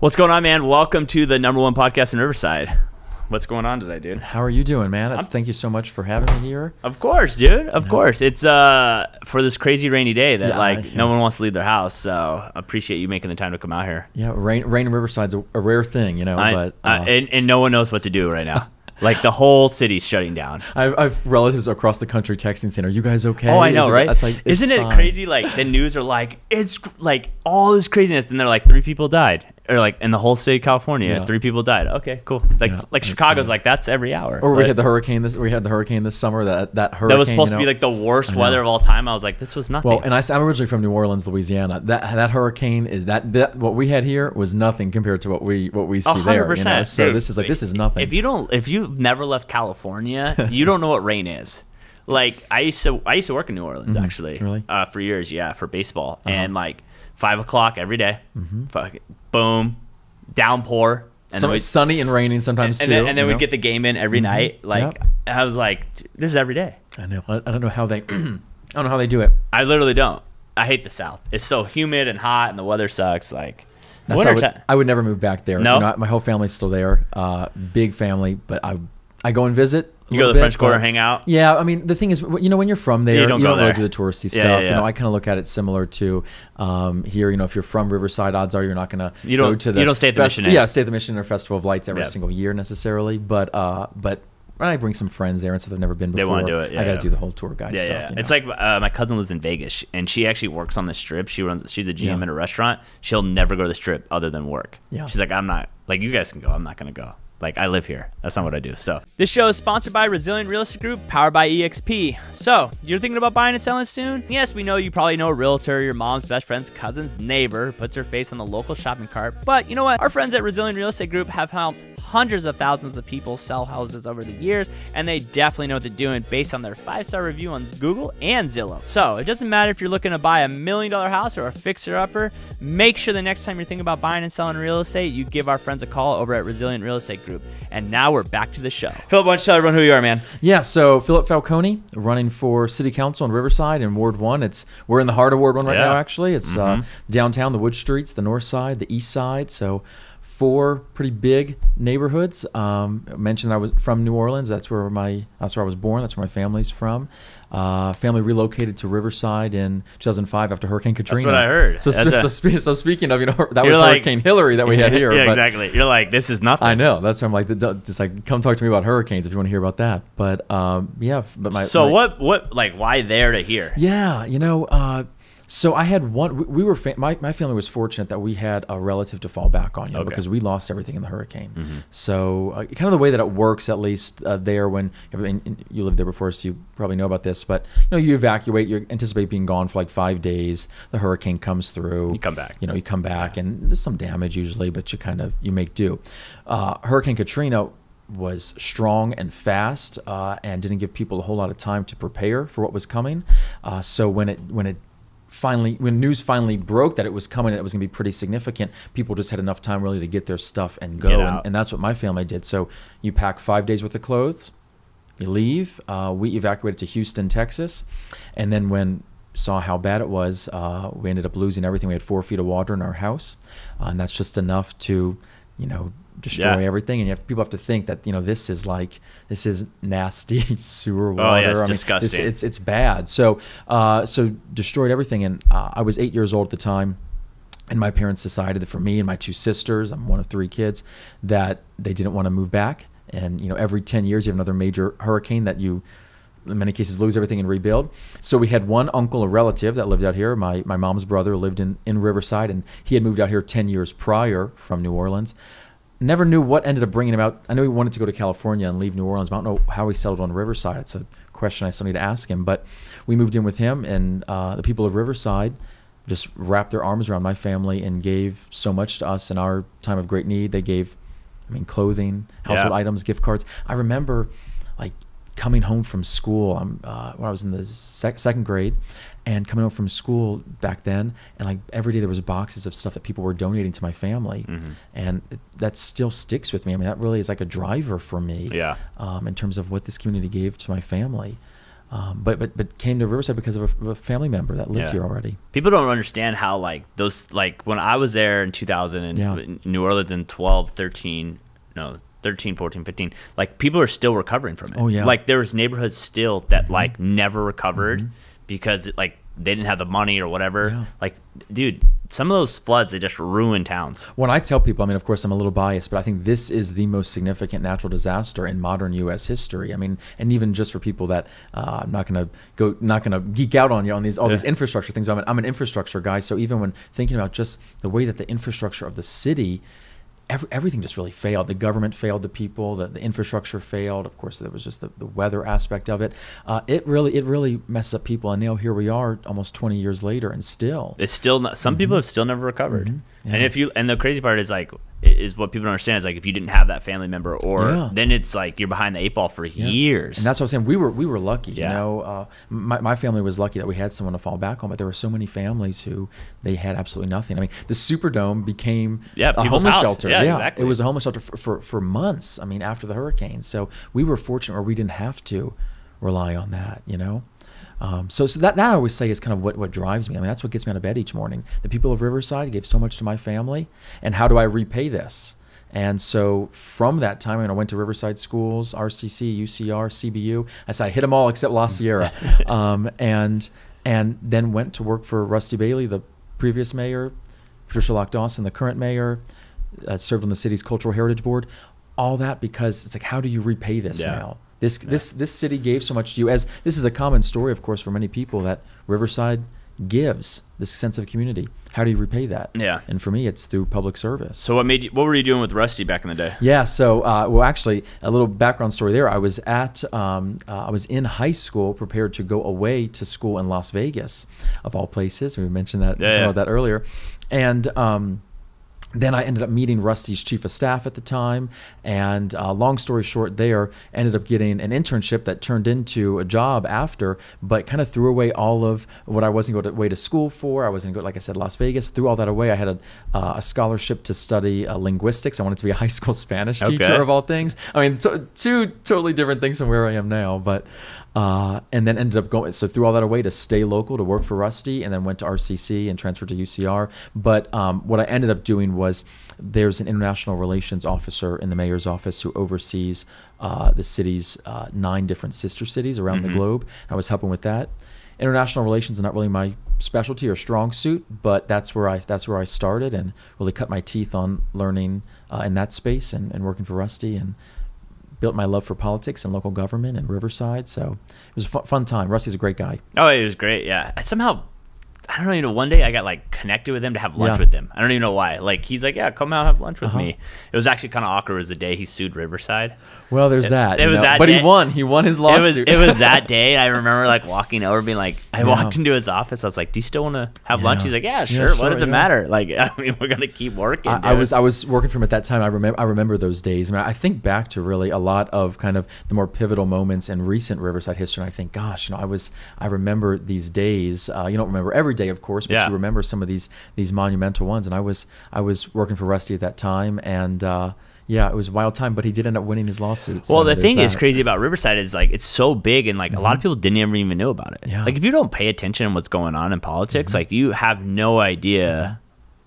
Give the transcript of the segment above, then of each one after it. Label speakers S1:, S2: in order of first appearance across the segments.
S1: What's going on, man? Welcome to the number one podcast in Riverside. What's going on today, dude?
S2: How are you doing, man? It's, thank you so much for having me here.
S1: Of course, dude. Of course. It's uh for this crazy rainy day that
S2: Yeah,
S1: like
S2: yeah.
S1: no one wants to leave their house. So appreciate you making the time to come out here.
S2: Yeah, rain, rain in Riverside's a, a rare thing, you know.
S1: I,
S2: but
S1: I-
S2: uh,
S1: and, and no one knows what to do right now. like the whole city's shutting down.
S2: I've, I've relatives across the country texting saying, "Are you guys okay?"
S1: Oh, I
S2: Is
S1: know,
S2: it-
S1: right?
S2: That's like, it's
S1: Isn't it
S2: fine.
S1: crazy? Like the news are like it's like all this craziness, and they're like three people died, or like in the whole state of California,
S2: Yeah.
S1: three people died. Okay, cool. Like
S2: Yeah,
S1: like Chicago's
S2: funny.
S1: like that's every hour.
S2: Or we
S1: Like,
S2: had the hurricane this. We had the hurricane this summer. That that hurricane
S1: that was supposed
S2: you
S1: to be like the worst weather of all time. I was like, this was nothing.
S2: Well, and I, am originally from New Orleans, Louisiana. That that hurricane is that, that what we had here was nothing compared to what we what we see
S1: A
S2: there.
S1: hundred
S2: You know? So
S1: Dude,
S2: this is like this is nothing.
S1: If you don't, if you've never left California, you don't know what rain is. Like I used to, I used to work in New Orleans actually,
S2: Mm-hmm. Really? Uh-huh.
S1: uh, for years. Yeah, for baseball, and like five o'clock every day, fuck it, boom, downpour, and
S2: Some,
S1: then
S2: sunny and raining sometimes
S1: and
S2: too.
S1: then, and then we'd
S2: know?
S1: get the game in every night. Like
S2: Yep.
S1: I was like, this is every day.
S2: I know. I, don't know how they. I don't know how they do it.
S1: I literally don't. I hate the South. It's so humid and hot, and the weather sucks. Like
S2: That's I, would, I would never move back there.
S1: No?
S2: You know, my whole family's still there. Uh, big family, but I I go and visit.
S1: You go to the
S2: bit,
S1: French Quarter, hang out.
S2: Yeah, I mean the thing is, you know, when you're from there,
S1: You
S2: you
S1: don't
S2: don't,
S1: go
S2: really do the touristy
S1: Yeah,
S2: stuff.
S1: yeah,
S2: You know, I kind of look at it similar to um, here. You know, if you're from Riverside, odds are you're not going to
S1: You don't-
S2: go to the
S1: you don't stay at the Mission Inn.
S2: Yeah, stay at the Mission or Festival of Lights every
S1: Yeah.
S2: single year necessarily. But uh, but when I bring some friends there and stuff they've never been
S1: They wanna do it, yeah,
S2: I got to
S1: yeah.
S2: do the whole tour guide
S1: Yeah,
S2: stuff.
S1: yeah.
S2: you
S1: It's like uh, my cousin lives in Vegas, and she actually works on the strip. She runs. She's a GM
S2: Yeah.
S1: at a restaurant. She'll never go to the strip other than work.
S2: Yeah.
S1: She's like, I'm not. Like you guys can go. I'm not gonna go. Like I live here. That's not what I do. So this show is sponsored by Resilient Real Estate Group, powered by EXP. So you're thinking about buying and selling soon? Yes, we know you probably know a realtor, your mom's best friend's cousin's neighbor, puts her face on the local shopping cart. But you know what? Our friends at Resilient Real Estate Group have helped hundreds of thousands of people sell houses over the years, and they definitely know what they're doing based on their five star review on Google and Zillow. So it doesn't matter if you're looking to buy a million dollar house or a fixer upper, make sure the next time you're thinking about buying and selling real estate, you give our friends a call over at Resilient Real Estate Group. And now we're back to the show. Philip, why don't you tell everyone who you are, man?
S2: Yeah, so Philip Falcone running for City Council in Riverside in Ward One. It's we're in the heart of Ward One right
S1: Yeah.
S2: now. Actually, it's uh, downtown, the Wood Streets, the North Side, the East Side. So four pretty big neighborhoods. Um, I mentioned I was from New Orleans. That's where my that's where I was born. That's where my family's from. Uh, family relocated to Riverside in 2005 after Hurricane Katrina.
S1: That's what I heard.
S2: So, so,
S1: a-
S2: spe- so speaking of, you know, that was
S1: like-
S2: Hurricane Hilary that we had here.
S1: yeah, exactly. You're like, this is nothing.
S2: I know. That's why I'm like, just like, come talk to me about hurricanes if you want to hear about that. But um, yeah, but my
S1: So
S2: my-
S1: what? What? Like, why there to here?
S2: Yeah, you know, uh, so I had one. We, we were my my family was fortunate that we had a relative to fall back on, you know,
S1: Okay.
S2: because we lost everything in the hurricane. So uh, kind of the way that it works, at least uh, there, when I mean, you lived there before, so you probably know about this. But you know, you evacuate, you anticipate being gone for like five days. The hurricane comes through.
S1: You come back.
S2: You know, you come back, and there's some damage usually, but you kind of you make do. Uh, Hurricane Katrina was strong and fast, uh, and didn't give people a whole lot of time to prepare for what was coming. Uh, so when it when it finally when news finally broke that it was coming and it was going to be pretty significant people just had enough time really to get their stuff and go and, and that's what my family did. So you pack five days worth of clothes you leave uh, we evacuated to houston texas and then when saw how bad it was uh, we ended up losing everything. We had four feet of water in our house uh, and that's just enough to you know destroy
S1: Yeah.
S2: everything and you have people have to think that you know this is like this is nasty sewer water
S1: Oh, yeah, it's
S2: I mean,
S1: disgusting.
S2: it's it's bad. So uh, so destroyed everything and uh, i was eight years old at the time and my parents decided that for me and my two sisters i'm one of three kids that they didn't want to move back. And you know every 10 years you have another major hurricane that you in many cases lose everything and rebuild. So we had one uncle a relative that lived out here. My, my mom's brother lived in, in riverside and he had moved out here 10 years prior from new orleans never knew what ended up bringing him out i knew he wanted to go to california and leave new orleans but i don't know how he settled on riverside it's a question i still need to ask him but we moved in with him and uh, the people of riverside just wrapped their arms around my family and gave so much to us in our time of great need. They gave, I mean, clothing, household
S1: Yeah.
S2: items, gift cards. I remember, coming home from school. I'm uh, when I was in the sec- second grade, and coming home from school back then, and like every day there was boxes of stuff that people were donating to my family,
S1: Mm-hmm.
S2: and it, that still sticks with me. I mean, that really is like a driver for me.
S1: Yeah.
S2: Um, in terms of what this community gave to my family. Um, but but but came to Riverside because of a, of a family member that lived
S1: Yeah.
S2: here already.
S1: People don't understand how like those like when I was there in 2000 and
S2: Yeah.
S1: in New Orleans in 12, 13, no, 13, 14, 15, like people are still recovering from it.
S2: Oh, yeah. Mm-hmm.
S1: Like there was neighborhoods still that like never recovered because it, like they didn't have the money or whatever.
S2: Yeah.
S1: Like dude, some of those floods they just ruin towns.
S2: When I tell people, I mean, of course, I'm a little biased, but I think this is the most significant natural disaster in modern U.S. history. I mean, and even just for people that uh, I'm not going to go, not going to geek out on you on these all these infrastructure things. I'm an, I'm an infrastructure guy, so even when thinking about just the way that the infrastructure of the city. Every, everything just really failed. The government failed the people. The, the infrastructure failed. Of course, there was just the, the weather aspect of it. Uh, it really, it really messes up people. And now here we are, almost 20 years later, and still,
S1: It's still not, some people have still never recovered. And
S2: Mm-hmm. Yeah.
S1: if you and the crazy part is like is what people don't understand is like if you didn't have that family member or
S2: Yeah.
S1: then it's like you're behind the eight ball for years.
S2: And that's what I'm saying. We were we were lucky.
S1: Yeah.
S2: You know, uh, my my family was lucky that we had someone to fall back on. But there were so many families who they had absolutely nothing. I mean, the Superdome became
S1: Yeah,
S2: a homeless
S1: house.
S2: shelter.
S1: Yeah, exactly.
S2: it was a homeless shelter for, for for months. I mean, after the hurricane. So we were fortunate where we didn't have to rely on that. You know. Um, so, so that, that I always say is kind of what, what drives me. I mean, that's what gets me out of bed each morning. The people of Riverside gave so much to my family, and how do I repay this? And so from that time, when I went to Riverside schools, RCC, UCR, CBU, I said I hit them all except La Sierra, um, and and then went to work for Rusty Bailey, the previous mayor, Patricia Lock Dawson, the current mayor, uh, served on the city's cultural heritage board. All that because it's like, how do you repay this
S1: Yeah.
S2: now? This this this city gave so much to you. As this is a common story, of course, for many people that Riverside gives this sense of community. How do you repay that?
S1: Yeah.
S2: And for me, it's through public service.
S1: so what made you what were you doing with Rusty back in the day?
S2: Yeah. So, uh, well, actually, a little background story there. I was at, um, uh, I was in high school, prepared to go away to school in Las Vegas, of all places. We mentioned that,
S1: Yeah, yeah.
S2: about that earlier, and. Um, then I ended up meeting Rusty's chief of staff at the time, and uh, long story short, there ended up getting an internship that turned into a job after, but kind of threw away all of what I wasn't going to way to school for. I wasn't going like I said, Las Vegas. Threw all that away. I had a, uh, a scholarship to study uh, linguistics. I wanted to be a high school Spanish teacher
S1: Okay.
S2: of all things. I mean, to two totally different things from where I am now, but. Uh, and then ended up going so threw all that away to stay local to work for Rusty, and then went to RCC and transferred to UCR. But um, what I ended up doing was there's an international relations officer in the mayor's office who oversees uh, the city's uh, nine different sister cities around the globe. I was helping with that. International relations is not really my specialty or strong suit, but that's where I that's where I started and really cut my teeth on learning uh, in that space and, and working for Rusty and built my love for politics and local government and Riverside. So it was a fu- fun time. Rusty's a great guy.
S1: Oh, it was great. Yeah, I somehow I don't even know. One day I got like connected with him to have lunch
S2: Yeah.
S1: with him. I don't even know why. Like he's like, yeah, come out have lunch with
S2: Uh-huh.
S1: me. It was actually kind of awkward. It was the day he sued Riverside.
S2: Well, there's
S1: It-
S2: that.
S1: it was
S2: know.
S1: that
S2: but
S1: day-
S2: he won. He won his
S1: It was
S2: lawsuit.
S1: it was that day. I remember like walking over, being like, I
S2: Yeah.
S1: walked into his office. I was like, "Do you still want to have lunch?" He's like, "Yeah,
S2: Yeah,
S1: sure. what
S2: sure,
S1: does it matter? Like, I mean, we're gonna keep working."
S2: I, I was I was working for him at that time. I remember I remember those days. I mean, I think back to really a lot of kind of the more pivotal moments in recent Riverside history. And I think, gosh, you know, I was I remember these days. Uh, you don't remember every day, of course, but
S1: Yeah.
S2: you remember some of these these monumental ones. And I was I was working for Rusty at that time, and uh, yeah, it was a wild time. But he did end up winning his lawsuit. so
S1: Well, the thing is
S2: that.
S1: crazy about Riverside is like it's so big and like a lot of people didn't ever even know about it.
S2: Mm-hmm. Yeah. Mm-hmm.
S1: Like if you don't pay attention to what's going on in politics, like you have no idea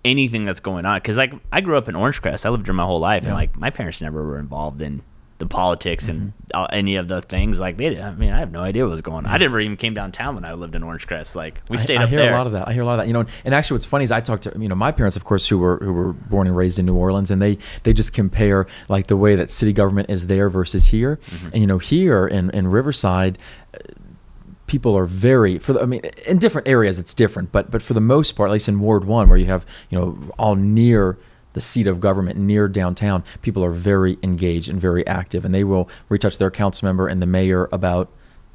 S1: anything that's going on. Because like I grew up in Orangecrest, I lived here my whole life, and like my parents never were involved in the politics and
S2: Mm-hmm.
S1: any of the things. Like they, did- I mean, I have no idea what was going on. I never even came downtown when I lived in Orangecrest. Like we
S2: I-
S1: stayed
S2: I,
S1: up
S2: hear
S1: there.
S2: a lot of that. I hear a lot of that. You know, and actually, what's funny is I talked to you know my parents, of course, who were who were born and raised in New Orleans, and they they just compare like the way that city government is there versus here,
S1: Mm-hmm.
S2: and you know here in in Riverside. People are very for the, I mean in different areas it's different but but for the most part at least in Ward 1 where you have you know all near the seat of government near downtown people are very engaged and very active and they will reach out to their council member and the mayor about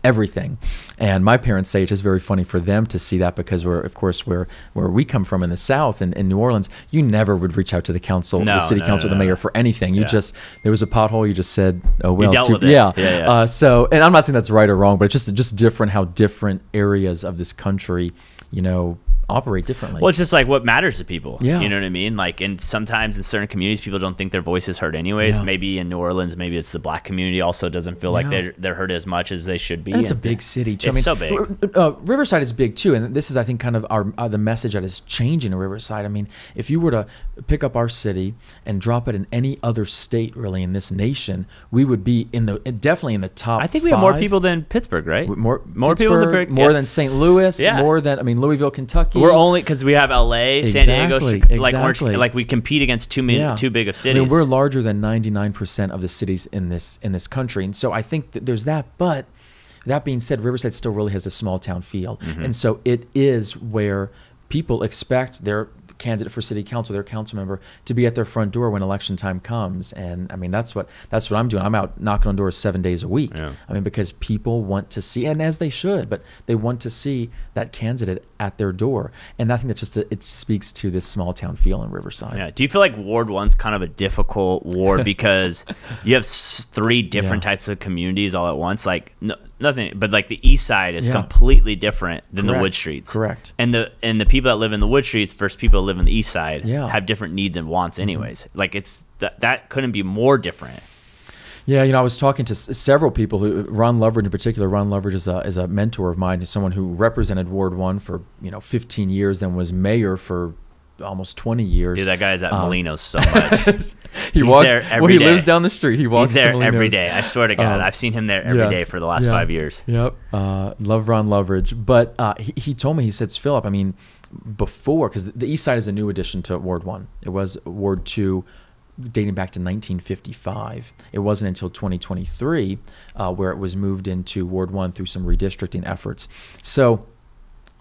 S2: everything. And my parents say it's just very funny for them to see that because we're, of course, where where we come from in the South and in New Orleans, you never would reach out to the council,
S1: No,
S2: the city
S1: no,
S2: council,
S1: no,
S2: the mayor for anything. You
S1: Yeah.
S2: just there was a pothole, you just said, oh well, too-
S1: with it.
S2: yeah,
S1: Yeah, yeah.
S2: Uh, so, and I'm not saying that's right or wrong, but it's just just different how different areas of this country, you know. Operate differently.
S1: Well, it's just like what matters to people.
S2: Yeah.
S1: You know what I mean? Like, and sometimes in certain communities, people don't think their voice is heard anyways.
S2: Yeah.
S1: Maybe in New Orleans, maybe it's the black community also doesn't feel like they're, they're heard as much as they should be.
S2: And it's a big city. Too.
S1: It's
S2: I mean,
S1: so big.
S2: Uh, Riverside is big too, and this is, I think, kind of our uh, the message that is changing in Riverside. I mean, if you were to pick up our city and drop it in any other state, really in this nation, we would be in the definitely in the top.
S1: I think we have more people than Pittsburgh, right?
S2: more
S1: more people than
S2: Pittsburgh, more
S1: yeah.
S2: than St. Louis,
S1: Yeah.
S2: more than I mean Louisville, Kentucky.
S1: We're only because we have LA, San Diego, like
S2: exactly.
S1: like we compete against too many,
S2: Yeah.
S1: too big of
S2: I mean, we're larger than 99% of the cities in this in this country, and so I think that there's that. But that being said, Riverside still really has a small town feel,
S1: Mm-hmm.
S2: and so it is where people expect their candidate for city council, their council member, to be at their front door when election time comes. And I mean, that's what that's what I'm doing. I'm out knocking on doors seven days a week.
S1: Yeah.
S2: I mean, because people want to see, and as they should, but they want to see that candidate at their door, and I think that just it speaks to this small town feel in Riverside.
S1: Yeah. Do you feel like Ward One's kind of a difficult ward because you have three different
S2: Yeah.
S1: types of communities all at once? Like no, nothing, but like the East Side is
S2: Yeah.
S1: completely different than the Wood Streets.
S2: Correct.
S1: And the and the people that live in the Wood Streets versus people that live in the East Side
S2: Yeah. Mm-hmm.
S1: have different needs and wants, anyways. Like it's that that couldn't be more different.
S2: Yeah, you know, I was talking to s- several people who Ron Loveridge in particular. Ron Loveridge is a is a mentor of mine. He's someone who represented Ward One for you know 15 years, then was mayor for almost 20 years.
S1: Dude, that guy's at
S2: Um,
S1: Molino's so much.
S2: he
S1: He's
S2: walks.
S1: there
S2: well, he
S1: day.
S2: lives down the street. He walks.
S1: He's there
S2: Molino's.
S1: day. I swear to God,
S2: Um,
S1: I've seen him there every day
S2: yes,
S1: for the last
S2: yeah.
S1: five years.
S2: Yep. Uh, love Ron Loveridge. But uh, he, he told me, he said, Philip, I mean, before, because the East Side is a new addition to Ward 1. It was Ward 2 dating back to 1955. It wasn't until 2023 uh, where it was moved into Ward 1 through some redistricting efforts. So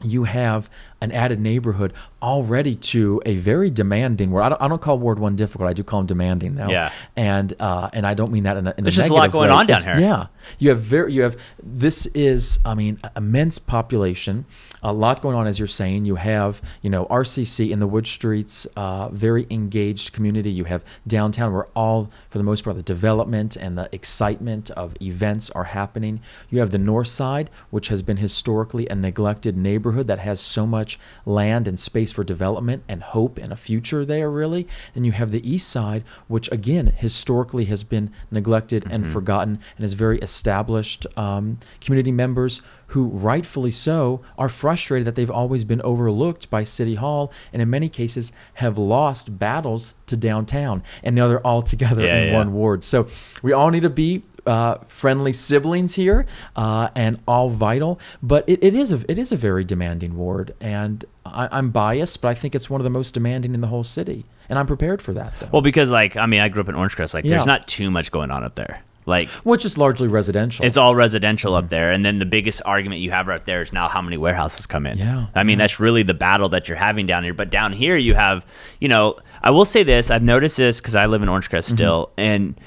S2: you have an added neighborhood already to a very demanding ward. I don't, I don't call Ward One difficult. I do call them demanding though.
S1: Yeah.
S2: And uh, and I don't mean that in a, in
S1: There's
S2: a
S1: just a lot going
S2: way.
S1: on down
S2: It's-
S1: here.
S2: Yeah. You have very you have this is I mean immense population, a lot going on as you're saying. You have you know RCC in the Wood Streets, uh, very engaged community. You have downtown where all for the most part the development and the excitement of events are happening. You have the North Side, which has been historically a neglected neighborhood that has so much land and space for development and hope and a future there really. And you have the East Side, which again historically has been neglected and forgotten and is very established um, community members who rightfully so are frustrated that they've always been overlooked by city hall and in many cases have lost battles to downtown and now they're all together
S1: Yeah,
S2: in
S1: yeah.
S2: one ward so we all need to be uh, friendly siblings here uh, and all vital but it, it is a it is a very demanding ward and I, I'm biased but I think it's one of the most demanding in the whole city and I'm prepared for that though
S1: Well, because like I mean, I grew up in Orangecrest. Like,
S2: Yeah.
S1: there's not too much going on up there. Like,
S2: which is largely residential
S1: it's all residential
S2: Mm-hmm.
S1: up there, and then the biggest argument you have right there is now how many warehouses come in.
S2: Yeah,
S1: I mean
S2: yeah.
S1: that's really the battle that you're having down here. But down here, you have, you know, I will say this: I've noticed this because I live in Orangecrest
S2: Mm-hmm.
S1: still, and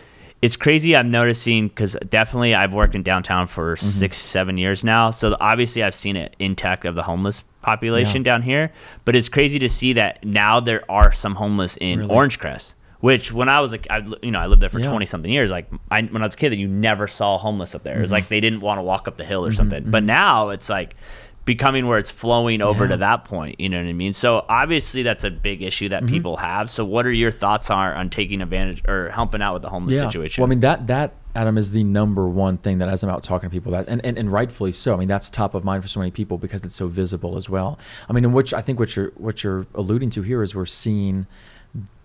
S1: it's crazy. I'm noticing because definitely I've worked in downtown for
S2: Mm-hmm.
S1: six, seven years now, so obviously I've seen it intact of the homeless population
S2: Yeah.
S1: down here. But it's crazy to see that now there are some homeless in
S2: Really?
S1: Orangecrest. Which when I was like, I, you know, I lived there for
S2: Yeah.
S1: twenty something years. Like I, when I was a kid, you never saw homeless up there. It
S2: Mm-hmm.
S1: was like they didn't want to walk up the hill or something. But now it's like becoming where it's flowing over
S2: Yeah.
S1: to that point. You know what I mean? So obviously that's a big issue that mm-hmm. people have. So what are your thoughts on on taking advantage or helping out with the homeless situation?
S2: Well, I mean that that Adam is the number one thing that as I'm out talking to people that and, and, and rightfully so. I mean that's top of mind for so many people because it's so visible as well. I mean, in which I think what you're what you're alluding to here is we're seeing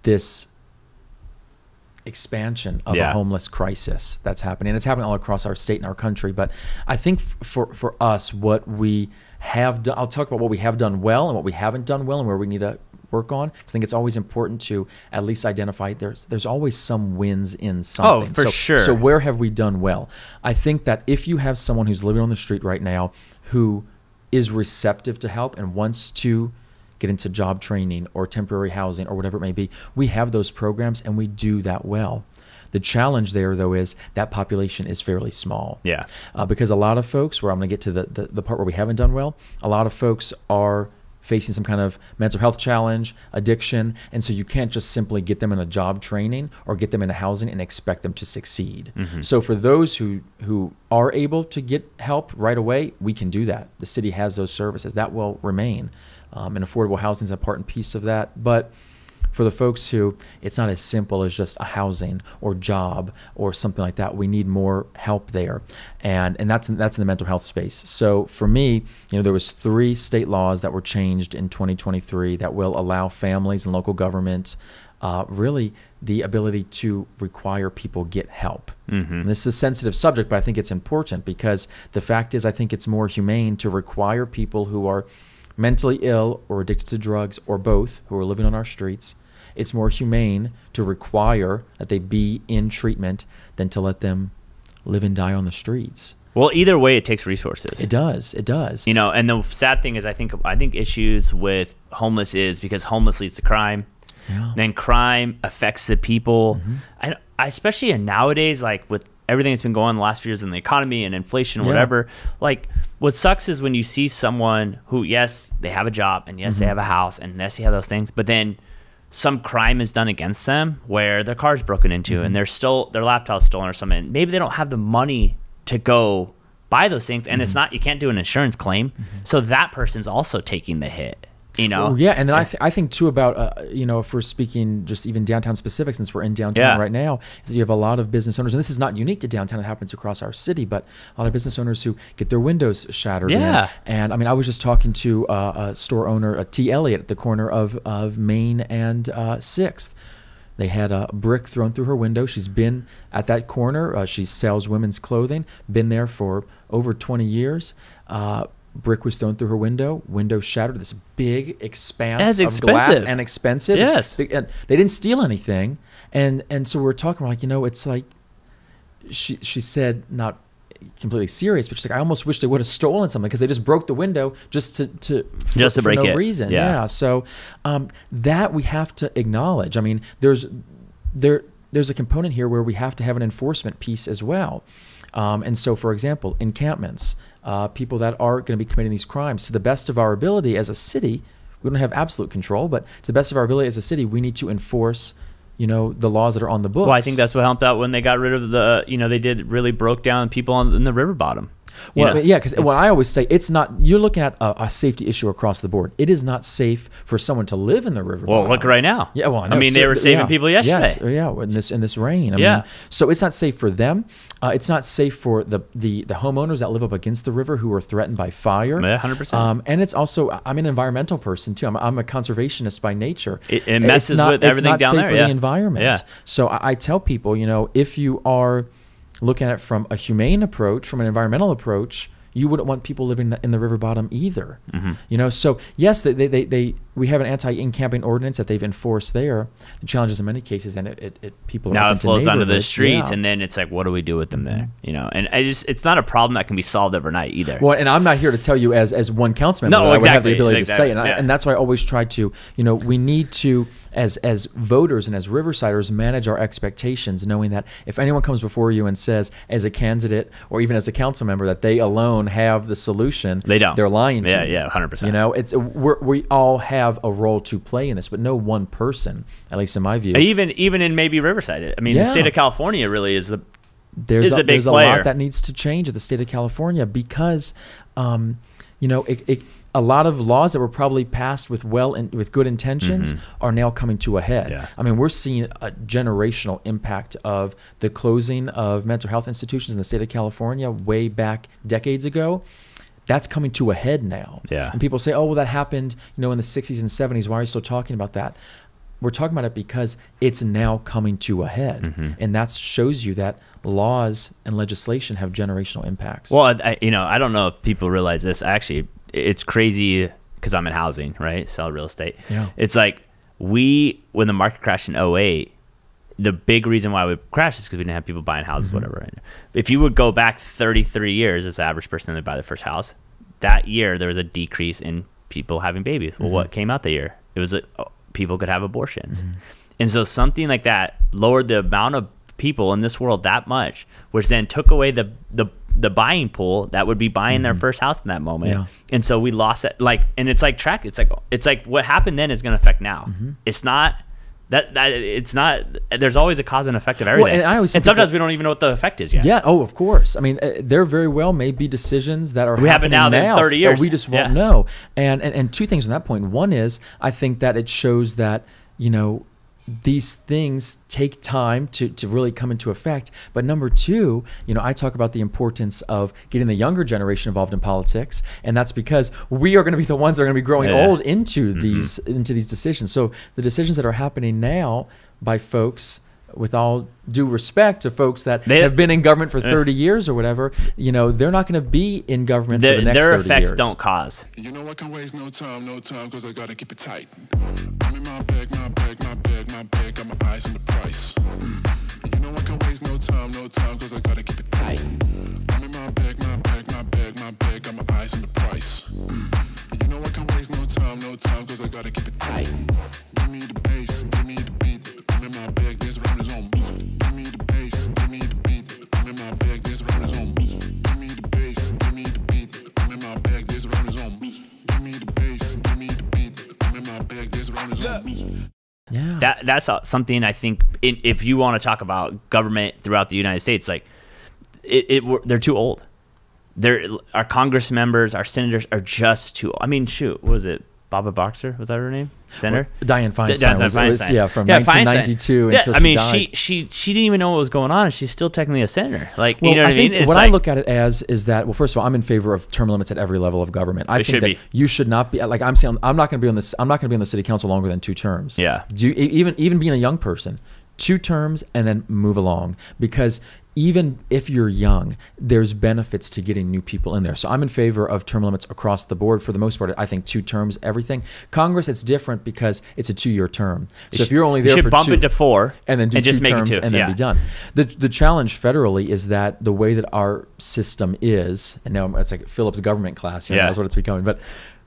S2: this expansion of
S1: Yeah.
S2: a homeless crisis that's happening. It's happening all across our state and our country. But I think f- for for us, what we have done, I'll talk about what we have done well and what we haven't done well and where we need to work on. I think it's always important to at least identify there's there's always some wins in something.
S1: Oh, for
S2: so,
S1: sure.
S2: So where have we done well? I think that if you have someone who's living on the street right now who is receptive to help and wants to get into job training or temporary housing or whatever it may be, we have those programs and we do that well. The challenge there, though, is that population is fairly small.
S1: Yeah.
S2: Uh, because a lot of folks, where I'm going to get to the, the, the part where we haven't done well, a lot of folks are facing some kind of mental health challenge, addiction, and so you can't just simply get them in a job training or get them into housing and expect them to succeed. So for those who who are able to get help right away, we can do that. The city has those services that will remain, um, and affordable housing is a part and piece of that, but for the folks who it's not as simple as just a housing or job or something like that. We need more help there, and and that's that's in the mental health space. So for me, you know, there was three state laws that were changed in 2023 that will allow families and local governments. Uh, really, the ability to require people get help. And this is a sensitive subject, but I think it's important because the fact is, I think it's more humane to require people who are mentally ill or addicted to drugs or both who are living on our streets it's more humane to require that they be in treatment than to let them live and die on the streets
S1: Well, either way, it takes resources.
S2: it does it does
S1: You know, and the sad thing is, I think I think issues with homeless is because homeless leads to crime.
S2: Yeah.
S1: Then crime affects the people.
S2: Mm-hmm.
S1: I, especially in nowadays, like with everything that's been going on the last few years in the economy and inflation,
S2: Yeah.
S1: whatever. Like, what sucks is when you see someone who, yes, they have a job, and yes, they
S2: Mm-hmm.
S1: have a house, and yes, they have those things, but then some crime is done against them where their car's broken into
S2: Mm-hmm.
S1: and they're still their laptop's stolen or something. Maybe they don't have the money to go buy those things, and
S2: Mm-hmm.
S1: it's not you can't do an insurance claim, so that person's also taking the hit. You know,
S2: Well, yeah, and then I, th- I think too about uh, you know if we're speaking just even downtown specific since we're in downtown
S1: Yeah.
S2: right now is that you have a lot of business owners and this is not unique to downtown it happens across our city but a lot of business owners who get their windows shattered in.
S1: Yeah.
S2: and I mean I was just talking to uh, a store owner uh, T Elliott at the corner of of Main and uh, Sixth. They had a brick thrown through her window. She's been at that corner. Uh, she sells women's clothing. Been there for over 20 years. Brick was thrown through her window. Window shattered. This big expanse of glass and expensive.
S1: Yes.
S2: big- and they didn't steal anything. And and so we're talking. We're like, you know, it's like she she said not completely serious, but she's like, I almost wish they would have stolen something because they just broke the window just to to for,
S1: Just to
S2: for
S1: break
S2: no
S1: it.
S2: reason.
S1: Yeah.
S2: Yeah. So um, that we have to acknowledge. I mean, there's there there's a component here where we have to have an enforcement piece as well. Um, and so, for example, encampments, uh, people that are going to be committing these crimes, to the best of our ability as a city, we don't have absolute control, but to the best of our ability as a city, we need to enforce, you know, the laws that are on the books.
S1: well, I think that's what helped out when they got rid of the. You know, they did really broke down people on in the river bottom.
S2: Well,
S1: know?
S2: yeah, because what I always say, it's not. You're looking at a, a safety issue across the board. It is not safe for someone to live in the river.
S1: Well, look right now.
S2: Yeah, well, I,
S1: I mean, they were saving
S2: yeah.
S1: people yesterday.
S2: Yes, yeah, in this in this rain. I
S1: Yeah.
S2: mean, so it's not safe for them. Uh, it's not safe for the, the the homeowners that live up against the river who are threatened by fire.
S1: Yeah, 100%.
S2: Um, and it's also I'm an environmental person too. I'm, I'm a conservationist by nature.
S1: It- it messes
S2: not-
S1: with everything down
S2: safe
S1: there,
S2: for
S1: yeah.
S2: the environment.
S1: Yeah.
S2: So I, I tell people, you know, if you are looking at it from a humane approach, from an environmental approach, you wouldn't want people living in the, in the river bottom either.
S1: Mm-hmm.
S2: You know, so yes, they, they, they, they we have an anti-encamping ordinance that they've enforced there. The challenge is in many cases, then it, it, it people
S1: now it flows onto the streets,
S2: Yeah. Mm-hmm.
S1: and then it's like, what do we do with them there? You know, and I just it's not a problem that can be solved overnight either.
S2: Well, and I'm not here to tell you as as one council member
S1: No,
S2: that I would have the ability
S1: exactly,
S2: to say, and, I, and that's why I always try to, you know, we need to as as voters and as Riversiders manage our expectations, knowing that if anyone comes before you and says, as a candidate or even as a council member, that they alone have the solution,
S1: They don't.
S2: They're lying to
S1: Yeah,
S2: you.
S1: yeah, 100%.
S2: You know, it's we're, we all have a role to play in this, but no one person, at least in my view.
S1: even even in maybe Riverside, I mean,
S2: Yeah.
S1: the state of California really is the
S2: there's
S1: is
S2: a,
S1: a big
S2: there's a
S1: player.
S2: lot that needs to change at the state of California because, um, you know, it, it, a lot of laws that were probably passed with well and with good intentions are now coming to a head.
S1: Mm-hmm. Yeah.
S2: I mean, we're seeing a generational impact of the closing of mental health institutions in the state of California way back decades ago. That's coming to a head now.
S1: Yeah.
S2: And people say, "Oh, well, that happened, you know, in the '60s and '70s. Why are you still talking about that?" We're talking about it because it's now coming to a head,
S1: Mm-hmm.
S2: and that shows you that laws and legislation have generational impacts.
S1: Well, I, you know, I don't know if people realize this. Actually, it's crazy because I'm in housing, right? Sell real estate.
S2: Yeah.
S1: It's like we, when the market crashed in 08, the big reason why we crashed is because we didn't have people buying houses,
S2: Mm-hmm.
S1: whatever. Right? If you would go back 33 years as the average person to buy the first house, that year there was a decrease in people having babies. Well,
S2: Mm-hmm.
S1: what came out the year? It was that oh, people could have abortions. And so something like that lowered the amount of people in this world that much, which then took away the the the buying pool that would be buying their first house in that moment.
S2: Mm-hmm. Yeah.
S1: And so we lost that like and it's like track it's like it's like what happened then is going to affect now.
S2: Mm-hmm.
S1: It's not that, that it's not there's always a cause and effect of everything.
S2: and I always
S1: and sometimes we don't even know what the effect is yet.
S2: Yeah. Oh, of course. I mean, uh, there very well may be decisions that are
S1: We
S2: happening
S1: now, they're 30
S2: that
S1: years.
S2: we just won't
S1: Yeah.
S2: know. And, and and two things on that point. One is I think that it shows that you know these things take time to, to really come into effect. But number two, you know, I talk about the importance of getting the younger generation involved in politics, and that's because we are going to be the ones that are going to be growing
S1: Yeah.
S2: old into mm-hmm. these into these decisions. So the decisions that are happening now by folks with all due respect to folks that
S1: They-
S2: have been in government for 30 years or whatever, you know, they're not going to be in government for the next
S1: their
S2: 30
S1: effects
S2: years.
S1: don't cause.
S3: You know I can waste no time, no time, cause I gotta keep it tight. Eyes on the price. Mm. You know I can waste no time, no time, cause I gotta keep it tight. I'm in my bag, my bag, my bag, my bag, got my eyes on the price. Mm. You know I can waste no time, no time, cause I gotta keep it tight. Give me the bass, give me the beat. I'm in my bag, this round is on me. Give me the bass, give me the beat. I'm in my bag, this round is on me. Give me the bass, give me the beat. I'm in my bag, this round is on me. Give me the bass, give me the beat. I'm in my bag, this round is on me.
S2: Yeah.
S1: that that's something I think in, if you want to talk about government throughout the United States, like it, it they're too old. They're our Congress members, our senators are just too. I mean, shoot, what was it? Barbara Boxer was that her name? Senator.
S2: Dianne Feinstein.
S1: Dianne
S2: was, it was-
S1: Feinstein.
S2: yeah, from
S1: Feinstein.
S2: 1992
S1: Yeah,
S2: until
S1: I
S2: she
S1: mean,
S2: died.
S1: she she she didn't even know what was going on, and she's still technically a senator. Like,
S2: Well,
S1: you know what I, mean?
S2: think what I look at it as is that well, first of all, I'm in favor of term limits at every level of government. I think
S1: should
S2: that
S1: be.
S2: you should not be like I'm saying. I'm not going to be on this. I'm not going to be on the city council longer than two terms.
S1: Yeah.
S2: Do you, even even being a young person, two terms and then move along because even if you're young, there's benefits to getting new people in there. So I'm in favor of term limits across the board for the most part. I think two terms, everything. Congress, it's different because it's a two-year term. So if you're only there, you
S1: should
S2: for
S1: bump
S2: two,
S1: it to four
S2: and then do
S1: and
S2: two
S1: just make it
S2: terms
S1: two,
S2: and then
S1: yeah.
S2: be done. The the challenge federally is that the way that our system is, and now it's like Philip's government class here,
S1: Yeah.
S2: that's what it's becoming. But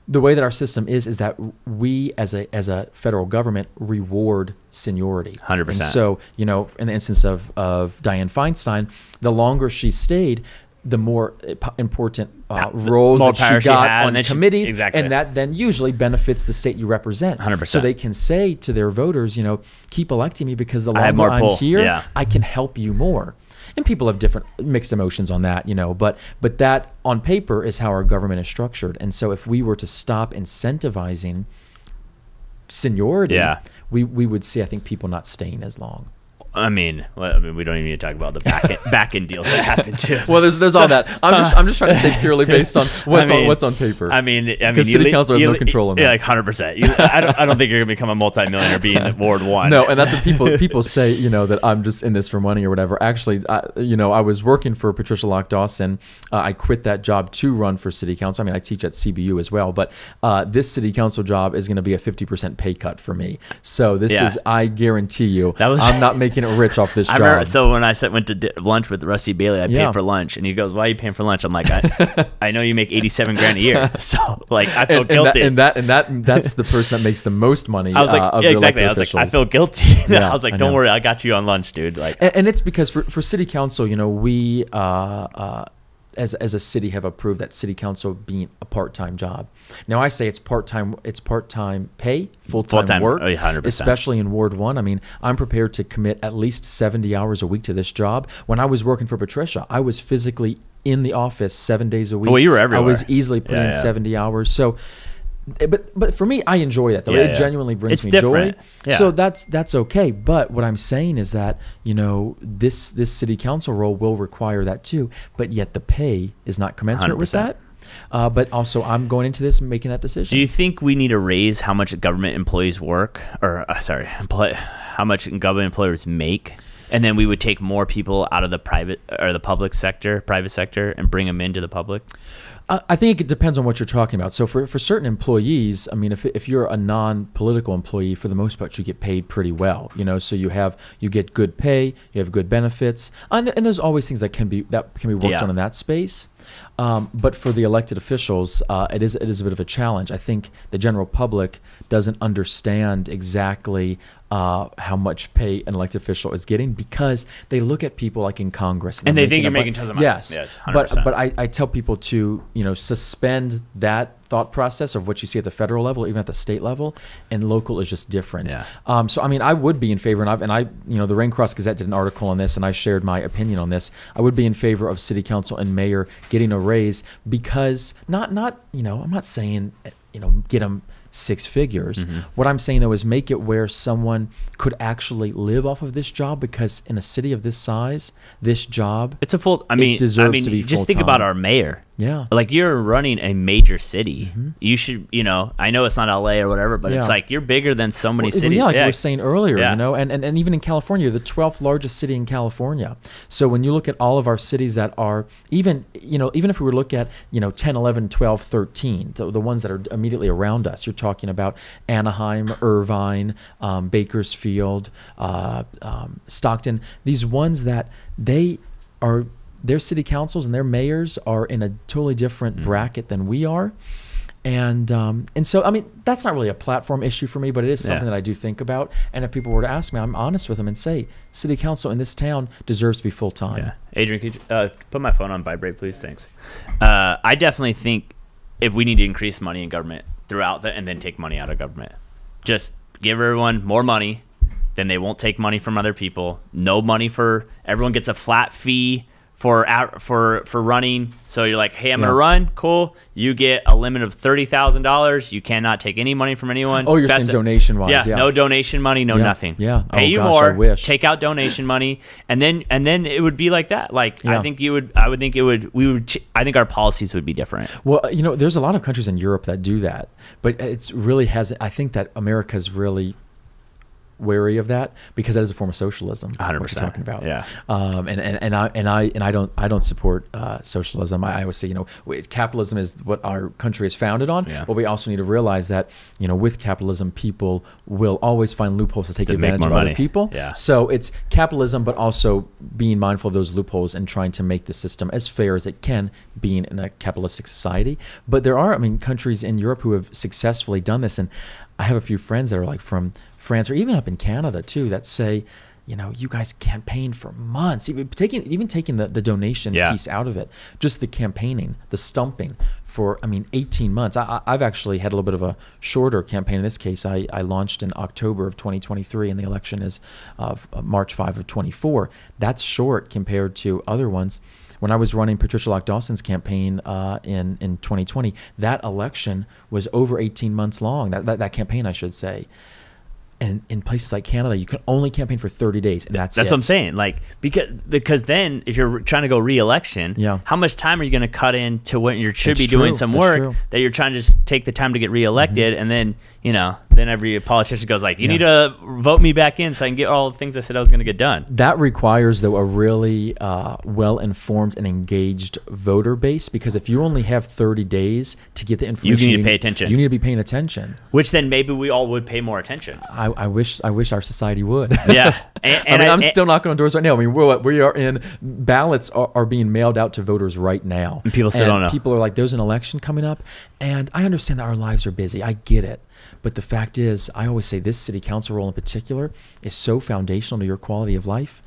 S2: the way that our system is is that we as a as a federal government reward seniority.
S1: 100%.
S2: And so, you know, in the instance of of Dianne Feinstein, the longer she stayed, the more important uh, roles
S1: more
S2: that she
S1: she
S2: got
S1: had,
S2: on
S1: and then she-
S2: committees,
S1: exactly.
S2: and that then usually benefits the state you represent.
S1: 100%.
S2: So they can say to their voters, you know, keep electing me because the longer I'm
S1: pull.
S2: here,
S1: Yeah.
S2: I can help you more. And people have different mixed emotions on that, you know, but but that on paper is how our government is structured. And so if we were to stop incentivizing seniority,
S1: Yeah.
S2: we, we would see I think people not staying as long.
S1: I mean, well, I mean, we don't even need to talk about the back end, back end deals that happened too.
S2: Well, there's there's all that. I'm just I'm just trying to stay purely based on what's
S1: I mean-
S2: on what's on paper.
S1: I mean, I mean,
S2: city council has
S1: you
S2: no control on
S1: yeah,
S2: that.
S1: like hundred percent. I don't, I don't think you're gonna become a multimillionaire being in Ward One.
S2: No, and that's what people people say. You know that I'm just in this for money or whatever. Actually, I, you know, I was working for Patricia Lock Dawson. Uh, I quit that job to run for city council. I mean, I teach at CBU as well, but uh, this city council job is going to be a 50% pay cut for me. So this
S1: Yeah.
S2: is, I guarantee you,
S1: That was-
S2: I'm not making it rich off this
S1: I
S2: job.
S1: remember. So when I went to lunch with Rusty Bailey, I
S2: Yeah.
S1: paid for lunch, and he goes, "Why are you paying for lunch?" I'm like, "I, I know you make eighty-seven grand a year, so like I feel
S2: and, and that,
S1: guilty."
S2: and that and that that's the person that makes the most money.
S1: I was like,
S2: uh,
S1: yeah, exactly. I was like, I feel guilty.
S2: Yeah,
S1: I was like, don't worry, I got you on lunch, dude. Like,
S2: and, and it's because for, for city council, you know, we uh, uh, as as a city have approved that city council being a part time job. Now I say it's part time. It's part time pay, full time
S1: Full-time, oh,
S2: work,
S1: oh, 100%.
S2: especially in Ward One. I mean, I'm prepared to commit at least seventy hours a week to this job. When I was working for Patricia, I was physically in the office seven days a week.
S1: Well, you were everywhere.
S2: I was easily putting
S1: Yeah,
S2: in
S1: yeah.
S2: seventy hours. So. Eh, But but for me, I enjoy that though.
S1: Yeah,
S2: it
S1: yeah.
S2: genuinely brings
S1: It's
S2: me
S1: different.
S2: joy.
S1: Yeah.
S2: So that's that's okay. But what I'm saying is that you know this this city council role will require that too. But yet the pay is not commensurate with
S1: 100%.
S2: that. Uh, but also, I'm going into this making that decision.
S1: do you think we need to raise how much government employees work, or uh, sorry, employ, how much government employers make? And then we would take more people out of the private or the public sector, private sector, and bring them into the public.
S2: I I think it depends on what you're talking about. So for, for certain employees, I mean, if, if you're a non-political employee, for the most part, you get paid pretty well. You know, so you have you get good pay, you have good benefits, and, and there's always things that can be that can be worked
S1: Yeah.
S2: on in that space. Um, but for the elected officials, uh, it is it is a bit of a challenge. I think the general public doesn't understand exactly uh, how much pay an elected official is getting because they look at people like in Congress
S1: And
S2: they're
S1: they think you're making tons of money.
S2: Yes,
S1: Yes,
S2: but
S1: 100%.
S2: but I, I tell people to you know suspend that thought process of what you see at the federal level, even at the state level, and local is just different.
S1: Yeah.
S2: Um, so I mean, I would be in favor, and I and I you know the Raincross Gazette did an article on this, and I shared my opinion on this. I would be in favor of city council and mayor getting a raise because not not you know I'm not saying you know get them six figures.
S1: Mm-hmm.
S2: What I'm saying though is make it where someone could actually live off of this job because in a city of this size, this job
S1: It's a full. I mean, I
S2: deserves
S1: mean,
S2: to be
S1: just think about our mayor.
S2: Yeah.
S1: Like you're running a major city. You should, you know, I know it's not LA or whatever, but it's like you're bigger than so many
S2: Well,
S1: cities.
S2: Yeah, like we were saying earlier,
S1: Yeah.
S2: you know, and, and, and even in California, you're the 12th largest city in California. So when you look at all of our cities that are even, you know, even if we were to look at, you know, 10, 11, 12, 13, the, the ones that are immediately around us, you're talking about Anaheim, Irvine, um, Bakersfield, uh, um, Stockton, these ones that they are, their city councils and their mayors are in a totally different
S1: Mm.
S2: bracket than we are and um, and so I mean that's not really a platform issue for me, but it is something
S1: Yeah.
S2: that I do think about. And if people were to ask me, I'm honest with them and say, city council in this town deserves to be full time.
S1: Yeah. Adrian, could you uh, put my phone on vibrate, please? Thanks. Uh, I definitely think if we need to increase money in government throughout the, and then take money out of government, just give everyone more money, then they won't take money from other people. No money for everyone gets a flat fee for out for for running. So you're like, hey, I'm gonna run. Cool. You get a limit of thirty thousand dollars. You cannot take any money from anyone.
S2: Oh, you're
S1: That's
S2: saying
S1: it.
S2: donation-wise, yeah.
S1: No donation money. No
S2: Yeah,
S1: nothing.
S2: yeah.
S1: Pay
S2: Oh,
S1: you
S2: gosh, I
S1: more.
S2: wish.
S1: Take out donation money, and then and then it would be like that. Like I think you would. I would think it would. We would. I think our policies would be different.
S2: Well, you know, there's a lot of countries in Europe that do that, but it's really has. I think that America's really wary of that because that is a form of socialism. What you're talking about,
S1: yeah.
S2: Um, and, and and I and I and I don't I don't support uh, socialism. I, I always say you know capitalism is what our country is founded on,
S1: Yeah.
S2: but we also need to realize that you know with capitalism, people will always find loopholes to take
S1: To
S2: advantage of
S1: money.
S2: other people.
S1: Yeah.
S2: So it's capitalism, but also being mindful of those loopholes and trying to make the system as fair as it can, being in a capitalistic society. But there are, I mean, countries in Europe who have successfully done this, and I have a few friends that are like from France or even up in Canada too that say. You know, you guys campaigned for months, even taking even taking the, the donation
S1: Yeah.
S2: piece out of it, just the campaigning, the stumping for, I mean, 18 months. I, I've actually had a little bit of a shorter campaign. In this case, I, I launched in October of 2023, and the election is of uh, March 5 of 24. That's short compared to other ones. When I was running Patricia Lock Dawson's campaign uh, in in 2020, that election was over 18 months long. That that, that campaign, I should say. And in places like Canada, you can only campaign for 30 days, and that's
S1: That's
S2: it.
S1: what I'm saying. Like because because then if you're trying to go re-election,
S2: Yeah.
S1: how much time are you going to cut in to when you should be doing some
S2: That's
S1: work
S2: true. Mm-hmm.
S1: that you're trying to just take the time to get re-elected, and then you know then every politician goes like, you
S2: Yeah.
S1: need to vote me back in so I can get all the things I said I was going to get done.
S2: That requires, though, a really uh, well informed and engaged voter base because if you only have 30 days to get the information, you
S1: need to pay attention.
S2: You need to be paying attention.
S1: Which then maybe we all would pay more attention.
S2: I, I wish I wish our society would.
S1: Yeah, and,
S2: I mean, I, am
S1: and-
S2: still knocking on doors right now. I mean, we're, we are in ballots are, are being mailed out to voters right now.
S1: And people still don't know.
S2: People are like, there's an election coming up, and I understand that our lives are busy. I get it, but the fact is, I always say this city council role in particular is so foundational to your quality of life.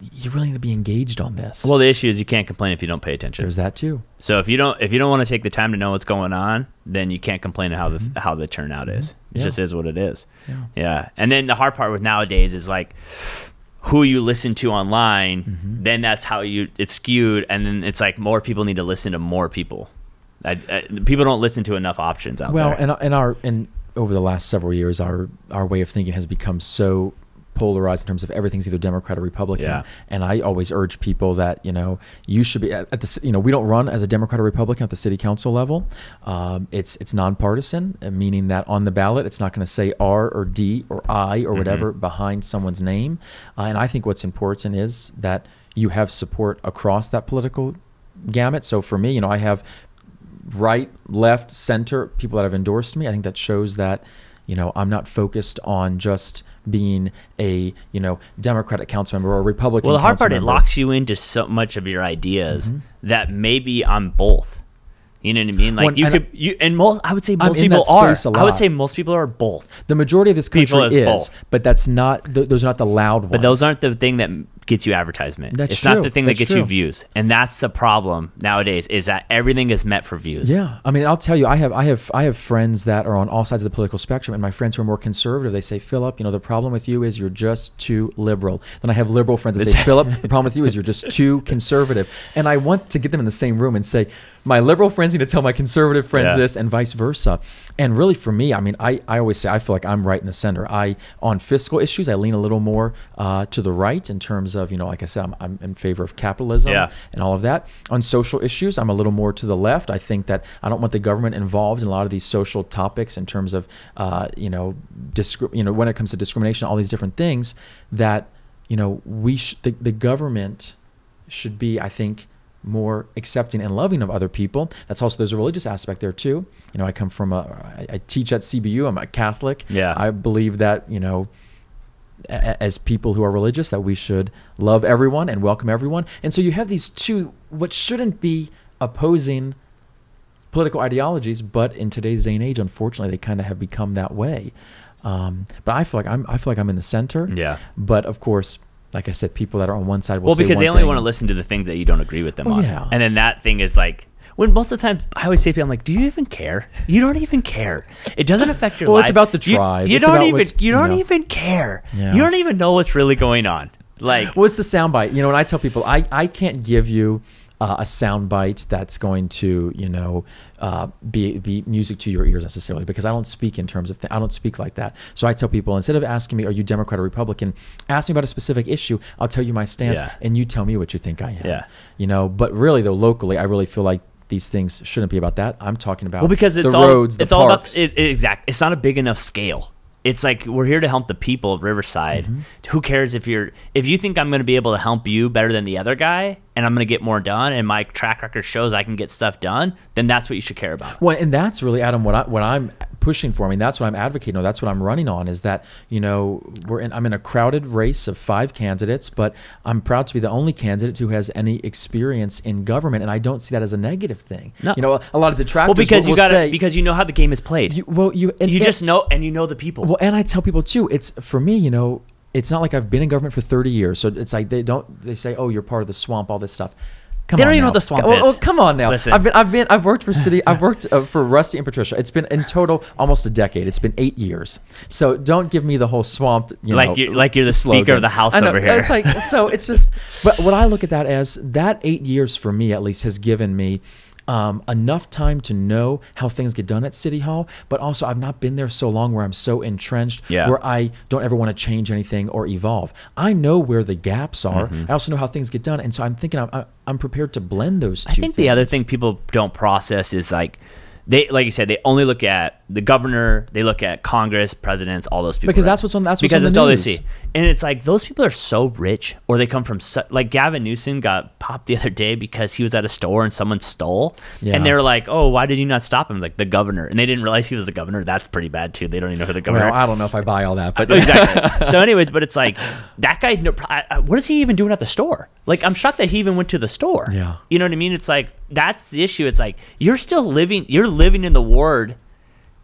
S2: You really need to be engaged on this.
S1: Well, the issue is you can't complain if you don't pay attention.
S2: there's that too.
S1: So if you don't if you don't want to take the time to know what's going on, then you can't complain how the how the turnout is. It
S2: Mm-hmm. Yeah.
S1: just is what it is.
S2: Yeah.
S1: Yeah. And then the hard part with nowadays is like who you listen to online,
S2: Mm-hmm.
S1: then that's how you it's skewed and then it's like more people need to listen to more people. I, I, people don't listen to enough options out
S2: Well,
S1: there.
S2: and and our and over the last several years, our our way of thinking has become so polarized in terms of everything's either Democrat or Republican.
S1: Yeah.
S2: And I always urge people that you know you should be at, at the you know we don't run as a Democrat or Republican at the city council level. Um, it's it's nonpartisan, uh, meaning that on the ballot it's not going to say R or D or I or whatever behind someone's name. Uh, and I think what's important is that you have support across that political gamut. So for me, you know, I have right, left, center people that have endorsed me. I think that shows that You know, I'm not focused on just being a you know Democratic council member or a Republican.
S1: Well, the hard part it locks you into so much of your ideas
S2: Mm-hmm.
S1: that maybe I'm both. You know what I mean? Like
S2: Well,
S1: you could you and most I would say most people are. I would say most people are both.
S2: The majority of this country
S1: is
S2: is,
S1: both.
S2: but that's not. Th- those are not the loud ones.
S1: But those aren't the thing that gets you advertisement.
S2: That's
S1: it's not the thing that
S2: That's
S1: gets you views. And that's the problem nowadays is that everything is met for views.
S2: Yeah, I mean, I'll tell you, I have, I have, I have friends that are on all sides of the political spectrum, and my friends who are more conservative, they say, Philip, you know, the problem with you is you're just too liberal. Then I have liberal friends that say, Philip, the problem with you is you're just too conservative. And I want to get them in the same room and say, my liberal friends need to tell my conservative friends
S1: Yeah.
S2: this, and vice versa. And really, for me, I mean, I, I always say I feel like I'm right in the center. I on fiscal issues, I lean a little more uh, to the right in terms of, you know, like I said, I'm, I'm in favor of capitalism
S1: Yeah.
S2: and all of that. On social issues, I'm a little more to the left. I think that I don't want the government involved in a lot of these social topics in terms of, uh, you know, discri- you know, when it comes to discrimination, all these different things that, you know, we sh- the, the government should be, I think, more accepting and loving of other people. That's also there's a religious aspect there too. You know, I come from a I, teach at CBU. I'm a Catholic.
S1: Yeah.
S2: I believe that you know a- as people who are religious that we should love everyone and welcome everyone. And so you have these two what shouldn't be opposing political ideologies, but in today's day and age, unfortunately, they kind of have become that way. Um, but I feel like I'm I feel like I'm in the center.
S1: Yeah.
S2: But of course, like I said, people that are on one side will
S1: Well, because they only want to listen to the things that you don't agree with them
S2: Well,
S1: on.
S2: yeah.
S1: And then that thing is like when most of the time I always say to people, I'm like, do you even care? You don't even care. It doesn't affect your
S2: Well,
S1: life.
S2: it's about the
S1: You-
S2: tribe.
S1: You,
S2: It's
S1: don't even you
S2: you
S1: don't
S2: know.
S1: even care.
S2: Yeah.
S1: You don't even know what's really going on. Like
S2: What's the soundbite? You know, when I tell people, I, I can't give you uh, a soundbite that's going to, you know, uh, be be music to your ears necessarily because I don't speak in terms of th- I don't speak like that. So I tell people instead of asking me, "Are you Democrat or Republican?" Ask me about a specific issue. I'll tell you my stance,
S1: Yeah.
S2: and you tell me what you think I am.
S1: Yeah.
S2: You know, but really though, locally, I really feel like these things shouldn't be about that. I'm talking about
S1: Well, because it's
S2: the
S1: all
S2: roads, the
S1: it's all about
S2: parks.
S1: it, it- exact. It's not a big enough scale. It's like we're here to help the people of Riverside.
S2: Mm-hmm.
S1: Who cares if you're if you think I'm going to be able to help you better than the other guy, and I'm going to get more done, and my track record shows I can get stuff done, then that's what you should care about.
S2: Well, and that's really Adam what I what I'm pushing for. I mean, that's what I'm advocating. Or that's what I'm running on. Is that you know we're in, I'm in a crowded race of five candidates, but I'm proud to be the only candidate who has any experience in government, and I don't see that as a negative thing.
S1: No.
S2: You know, a, lot of detractors.
S1: Well, because
S2: will,
S1: you got
S2: say,
S1: because you know how the game is played.
S2: you,
S1: You,
S2: well you and, and-
S1: just know and you know the people.
S2: well, and I tell people too. It's for me, you know, it's not like I've been in government for 30 years, so it's like they don't. They say, "Oh, you're part of the swamp," all this stuff. Come
S1: They don't even know
S2: now.
S1: what the swamp
S2: Well,
S1: is.
S2: well, come on now.
S1: Listen.
S2: I've been, I've been, I've worked for city. I've worked uh, for Rusty and Patricia. It's been in total almost a decade. It's been eight years. So don't give me the whole swamp. You
S1: Like
S2: know,
S1: you're- like you're the Speaker of the House
S2: know,
S1: over here.
S2: It's like so. It's just. But what I look at that as that eight years for me at least has given me. Um, enough time to know how things get done at City Hall, but also I've not been there so long where I'm so entrenched,
S1: Yeah.
S2: where I don't ever want to change anything or evolve. I know where the gaps are.
S1: Mm-hmm.
S2: I also know how things get done, and so I'm thinking I'm, I'm prepared to blend those two.
S1: I think the other thing people don't process is like they like you said they only look at the governor, they look at Congress, presidents, all those people.
S2: Because
S1: right?
S2: that's what's on- that's what's
S1: because
S2: on
S1: it's all they see, and it's like those people are so rich, or they come from su- like Gavin Newsom got popped the other day because he was at a store and someone stole,
S2: Yeah.
S1: and they were like, "Oh, why did you not stop him?" Like the governor, and they didn't realize he was the governor. That's pretty bad too. They don't even know who the governor.
S2: Well, I don't know if I buy all that, but oh,
S1: exactly. so, anyways, but it's like that guy. No, I- I- what is he even doing at the store? Like, I'm shocked that he even went to the store.
S2: Yeah.
S1: you know what I mean. It's like that's the issue. It's like you're still living. You're living in the ward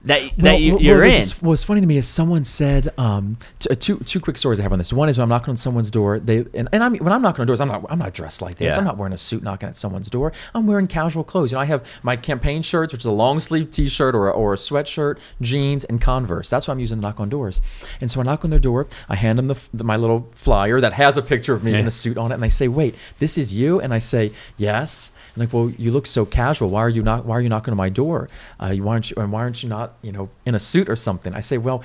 S1: that that
S2: Well,
S1: you, you're
S2: well,
S1: in.
S2: what's- What's funny to me is someone said um, uh, two two quick stories I have on this. One is when I'm knocking on someone's door. They and, and I'm when I'm knocking on doors, I'm not I'm not dressed like this.
S1: Yeah.
S2: I'm not wearing a suit knocking at someone's door. I'm wearing casual clothes. You know, I have my campaign shirts, which is a long sleeve T-shirt or a, or a sweatshirt, jeans, and Converse. That's what I'm using to knock on doors. And so I knock on their door. I hand them the, the my little flyer that has a picture of me in a suit on it, and they say, "Wait, this is you?" And I say, "Yes." And like, well, you look so casual. Why are you not? Why are you knocking on my door? Uh, you, why aren't you? And why aren't you not? You know, in a suit or something? I say, well.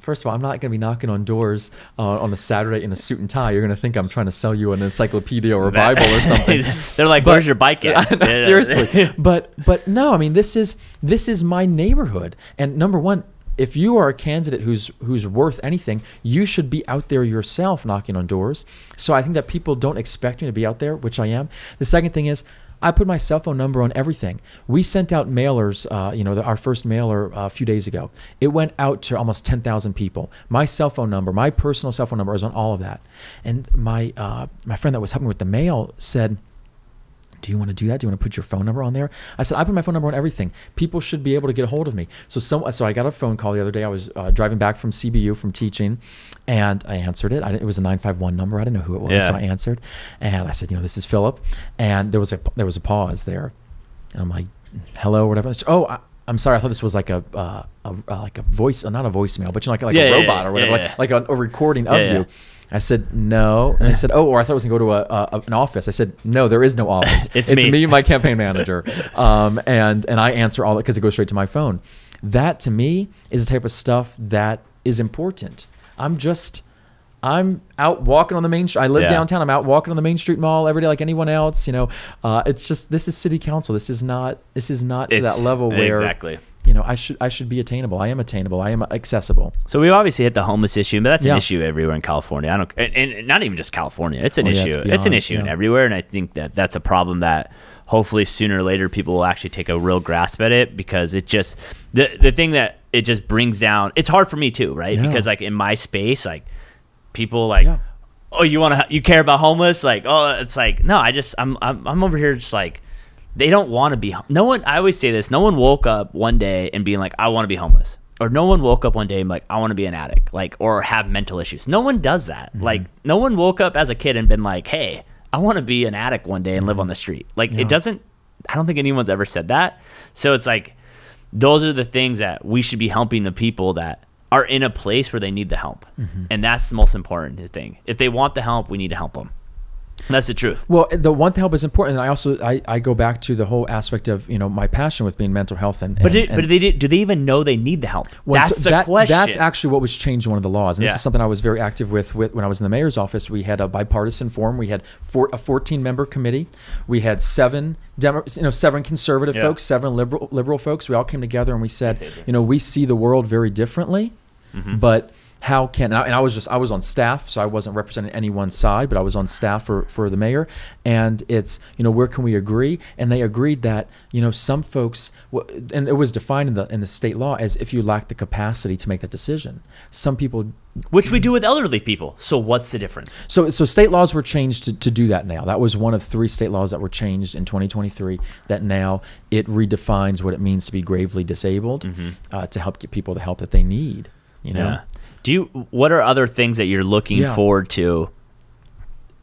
S2: First of all, I'm not going to be knocking on doors uh, on a Saturday in a suit and tie. You're going to think I'm trying to sell you an encyclopedia or a Bible or something.
S1: They're like,
S2: But-
S1: "Where's your bike at?"
S2: No, seriously. but but no, I mean this is this is my neighborhood. And number one, if you are a candidate who's who's worth anything, you should be out there yourself knocking on doors. So I think that people don't expect me to be out there, which I am. The second thing is I put my cell phone number on everything. We sent out mailers, uh, you know, the, our first mailer uh, a few days ago. It went out to almost 10,000 people. My cell phone number, my personal cell phone number is on all of that. And my, uh, my friend that was helping with the mail said, do you want to do that? Do you want to put your phone number on there? I said, I put my phone number on everything. People should be able to get a hold of me. So, some, so I got a phone call the other day. I was uh, driving back from CBU from teaching, and I answered it. I, it was a nine five one number. I didn't know who it was,
S1: Yeah.
S2: so I answered, and I said, you know, this is Philip, and there was a there was a pause there, and I'm like, hello, whatever. oh, I, I'm sorry. I thought this was like a, uh, a uh, like a voice, uh, not a voicemail, but you know, like like
S1: Yeah,
S2: a
S1: yeah,
S2: robot or whatever, like, like a, a recording of you. I said no, and they said, "Oh," or I thought it was gonna go to a, a an office. I said, "No, there is no office.
S1: It's
S2: it's
S1: me."
S2: me, my campaign manager." Um, and and I answer all that because it goes straight to my phone. That to me is the type of stuff that is important. I'm just. I'm out walking on the main street. I live
S1: Yeah.
S2: downtown. I'm out walking on the main street mall every day, like anyone else. You know, uh, it's just this is city council. This is not. This is not to
S1: It's-
S2: that level where
S1: exactly.
S2: You know, I should I should be attainable. I am attainable. I am accessible.
S1: So we obviously hit the homeless issue, but that's an issue everywhere in California. I don't, and, and not even just California. It's an
S2: Oh, yeah,
S1: issue.
S2: it's
S1: It's, an issue in everywhere, and I think that that's a problem that hopefully sooner or later people will actually take a real grasp at it because it just the the thing that it just brings down. It's hard for me too, right?
S2: Yeah.
S1: Because like in my space, like people like.
S2: Yeah.
S1: Oh, you want to? You care about homeless? Like, oh, it's like no. I just, I'm, I'm, I'm over here just like, they don't want to be. No one. I always say this. No one woke up one day and being like, I want to be homeless, or no one woke up one day and be like, I want to be an addict, like, or have mental issues. No one does that. Mm-hmm. Like, no one woke up as a kid and been like, Hey, I want to be an addict one day and live mm-hmm. on the street. Like,
S2: Yeah.
S1: it doesn't. I don't think anyone's ever said that. So it's like, those are the things that we should be helping the people that are in a place where they need the help, mm-hmm. and that's the most important thing. If they want the help, we need to help them. That's the truth.
S2: Well, the one help is important, and I also I, I go back to the whole aspect of you know my passion with being mental health and.
S1: But did,
S2: and-
S1: but they did, do they even know they need the help?
S2: Well,
S1: that's
S2: so
S1: the
S2: that-
S1: question.
S2: That's actually what was changed in one of the laws, and this is something I was very active with, with when I was in the mayor's office. We had a bipartisan forum. We had four, a 14 member committee. We had seven Demo, you know, seven conservative
S1: Yeah.
S2: folks, seven liberal liberal folks. We all came together and we said, you know, we see the world very differently,
S1: Mm-hmm.
S2: but how can and I, and I was just I was on staff, so I wasn't representing any one side, but I was on staff for for the mayor, and it's you know where can we agree? And they agreed that you know some folks, and it was defined in the in the state law as if you lack the capacity to make that decision. Some people
S1: Which we do with elderly people. So what's the difference?
S2: so, so state laws were changed to, to do that now. That was one of three state laws that were changed in 2023. That now it redefines what it means to be gravely disabled uh, to help get people the help that they need. You know.
S1: Yeah. Do you? What are other things that you're looking
S2: Yeah.
S1: forward to?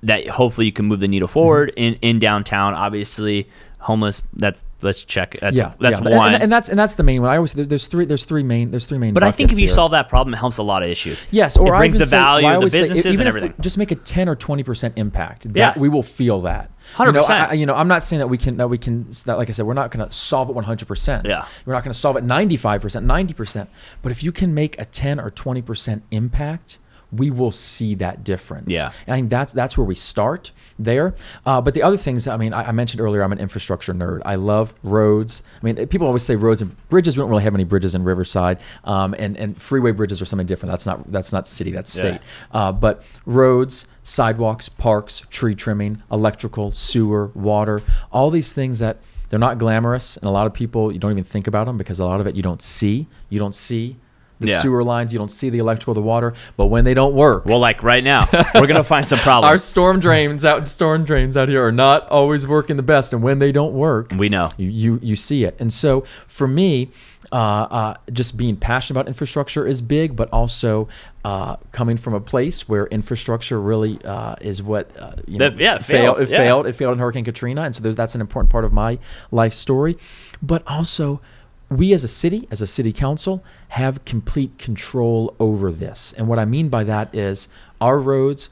S1: That hopefully you can move the needle forward
S2: Mm-hmm.
S1: in in downtown. Obviously, homeless. That's let's check. That's
S2: yeah,
S1: that's
S2: yeah.
S1: One.
S2: and, and that's and that's the main one. I always there's, there's three there's three main there's three main.
S1: but I think if you
S2: here.
S1: solve that problem, it helps a lot of issues.
S2: Yes, or
S1: it brings the
S2: say- well,
S1: value the
S2: always say,
S1: and everything.
S2: just make a ten or twenty percent impact. That
S1: Yeah.
S2: we will feel that. You know,
S1: 100%.
S2: I, I- you know, I'm not saying that we can that we can that like I said, we're not going to solve it 100. percent
S1: Yeah.
S2: we're not going to solve it 95 percent, 90 percent. But if you can make a 10 or 20 percent impact, we will see that difference.
S1: Yeah.
S2: and I think that's that's where we start there. Uh, but the other things, I mean, I, I mentioned earlier, I'm an infrastructure nerd. I love roads. I mean, people always say roads and bridges. We don't really have any bridges in Riverside, um, and and freeway bridges are something different. That's not that's not city. That's
S1: Yeah.
S2: state. Uh, but roads, sidewalks, parks, tree trimming, electrical, sewer, water, all these things that they're not glamorous, and a lot of people you don't even think about them because a lot of it you don't see. You don't see the
S1: Yeah.
S2: sewer lines. You don't see the electrical, the water. But when they don't work,
S1: well, like right now, we're gonna find some problems.
S2: our storm drains out storm drains out here are not always working the best and when they don't work
S1: we know.
S2: you you, you see it and so for me uh, uh, just being passionate about infrastructure is big but also uh, coming from a place where infrastructure really uh, is what uh, you know
S1: yeah,
S2: failed,
S1: failed,
S2: it
S1: yeah.
S2: failed it failed in Hurricane Katrina and so there's, that's an important part of my life story but also we as a city, as a city council, have complete control over this. And what I mean by that is our roads,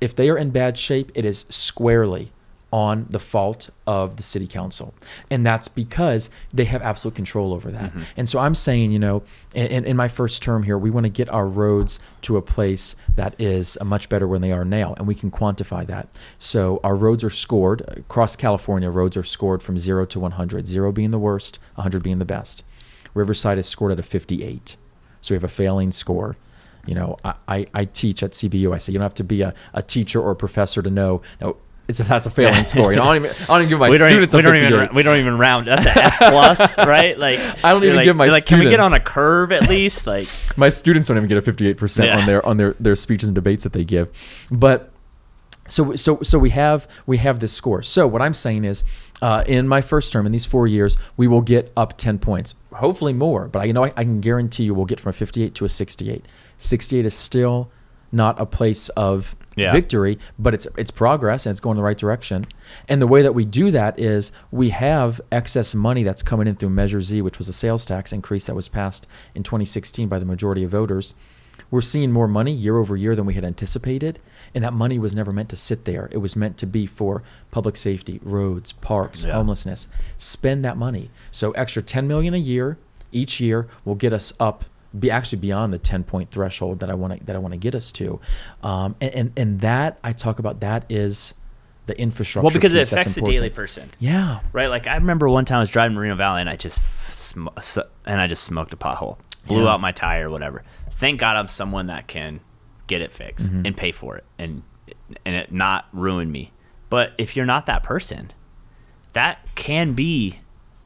S2: if they are in bad shape, it is squarely on the fault of the city council. And that's because they have absolute control over that. Mm-hmm. And so I'm saying, you know, in, in my first term here, we want to get our roads to a place that is much better when they are now, and we can quantify that. So our roads are scored across California. Roads are scored from zero to 100, zero being the worst, 100 being the best. Riverside is scored at a 58, so we have a failing score. You know, I, I, I teach at CBU. I say you don't have to be a, a teacher or a professor to know that it's that's a failing score. You know, I don't even I don't even give my
S1: we don't,
S2: students
S1: even, we, don't even, we don't even round. That's an F plus, right? Like
S2: I don't even
S1: like,
S2: give my
S1: like, can we get on a curve at least? Like,
S2: my students don't even get a 58% on their on their their speeches and debates that they give but so so so we have we have this score. So what i'm saying is uh, in my first term in these four years we will get up 10 points hopefully more but i you know I, I can guarantee you we'll get from a 58 to a 68 68 is still not a place of
S1: Yeah.
S2: victory but it's it's progress and it's going in the right direction. And the way that we do that is we have excess money that's coming in through measure z which was a sales tax increase that was passed in 2016 by the majority of voters we're seeing more money year over year than we had anticipated and that money was never meant to sit there it was meant to be for public safety roads parks
S1: Yeah.
S2: homelessness spend that money so extra 10 million a year each year will get us up be actually beyond the 10 point threshold that I want to that I want to get us to um, and, and and that I talk about that is the infrastructure
S1: well, because it
S2: piece that's
S1: affects the daily person,
S2: yeah
S1: right? Like I remember one time I was driving Moreno Valley and I just and I just smoked a pothole, blew
S2: Yeah.
S1: out my tire, or whatever. Thank God I'm someone that can get it fixed
S2: Mm-hmm.
S1: and pay for it and and it not ruin me. But if you're not that person, that can be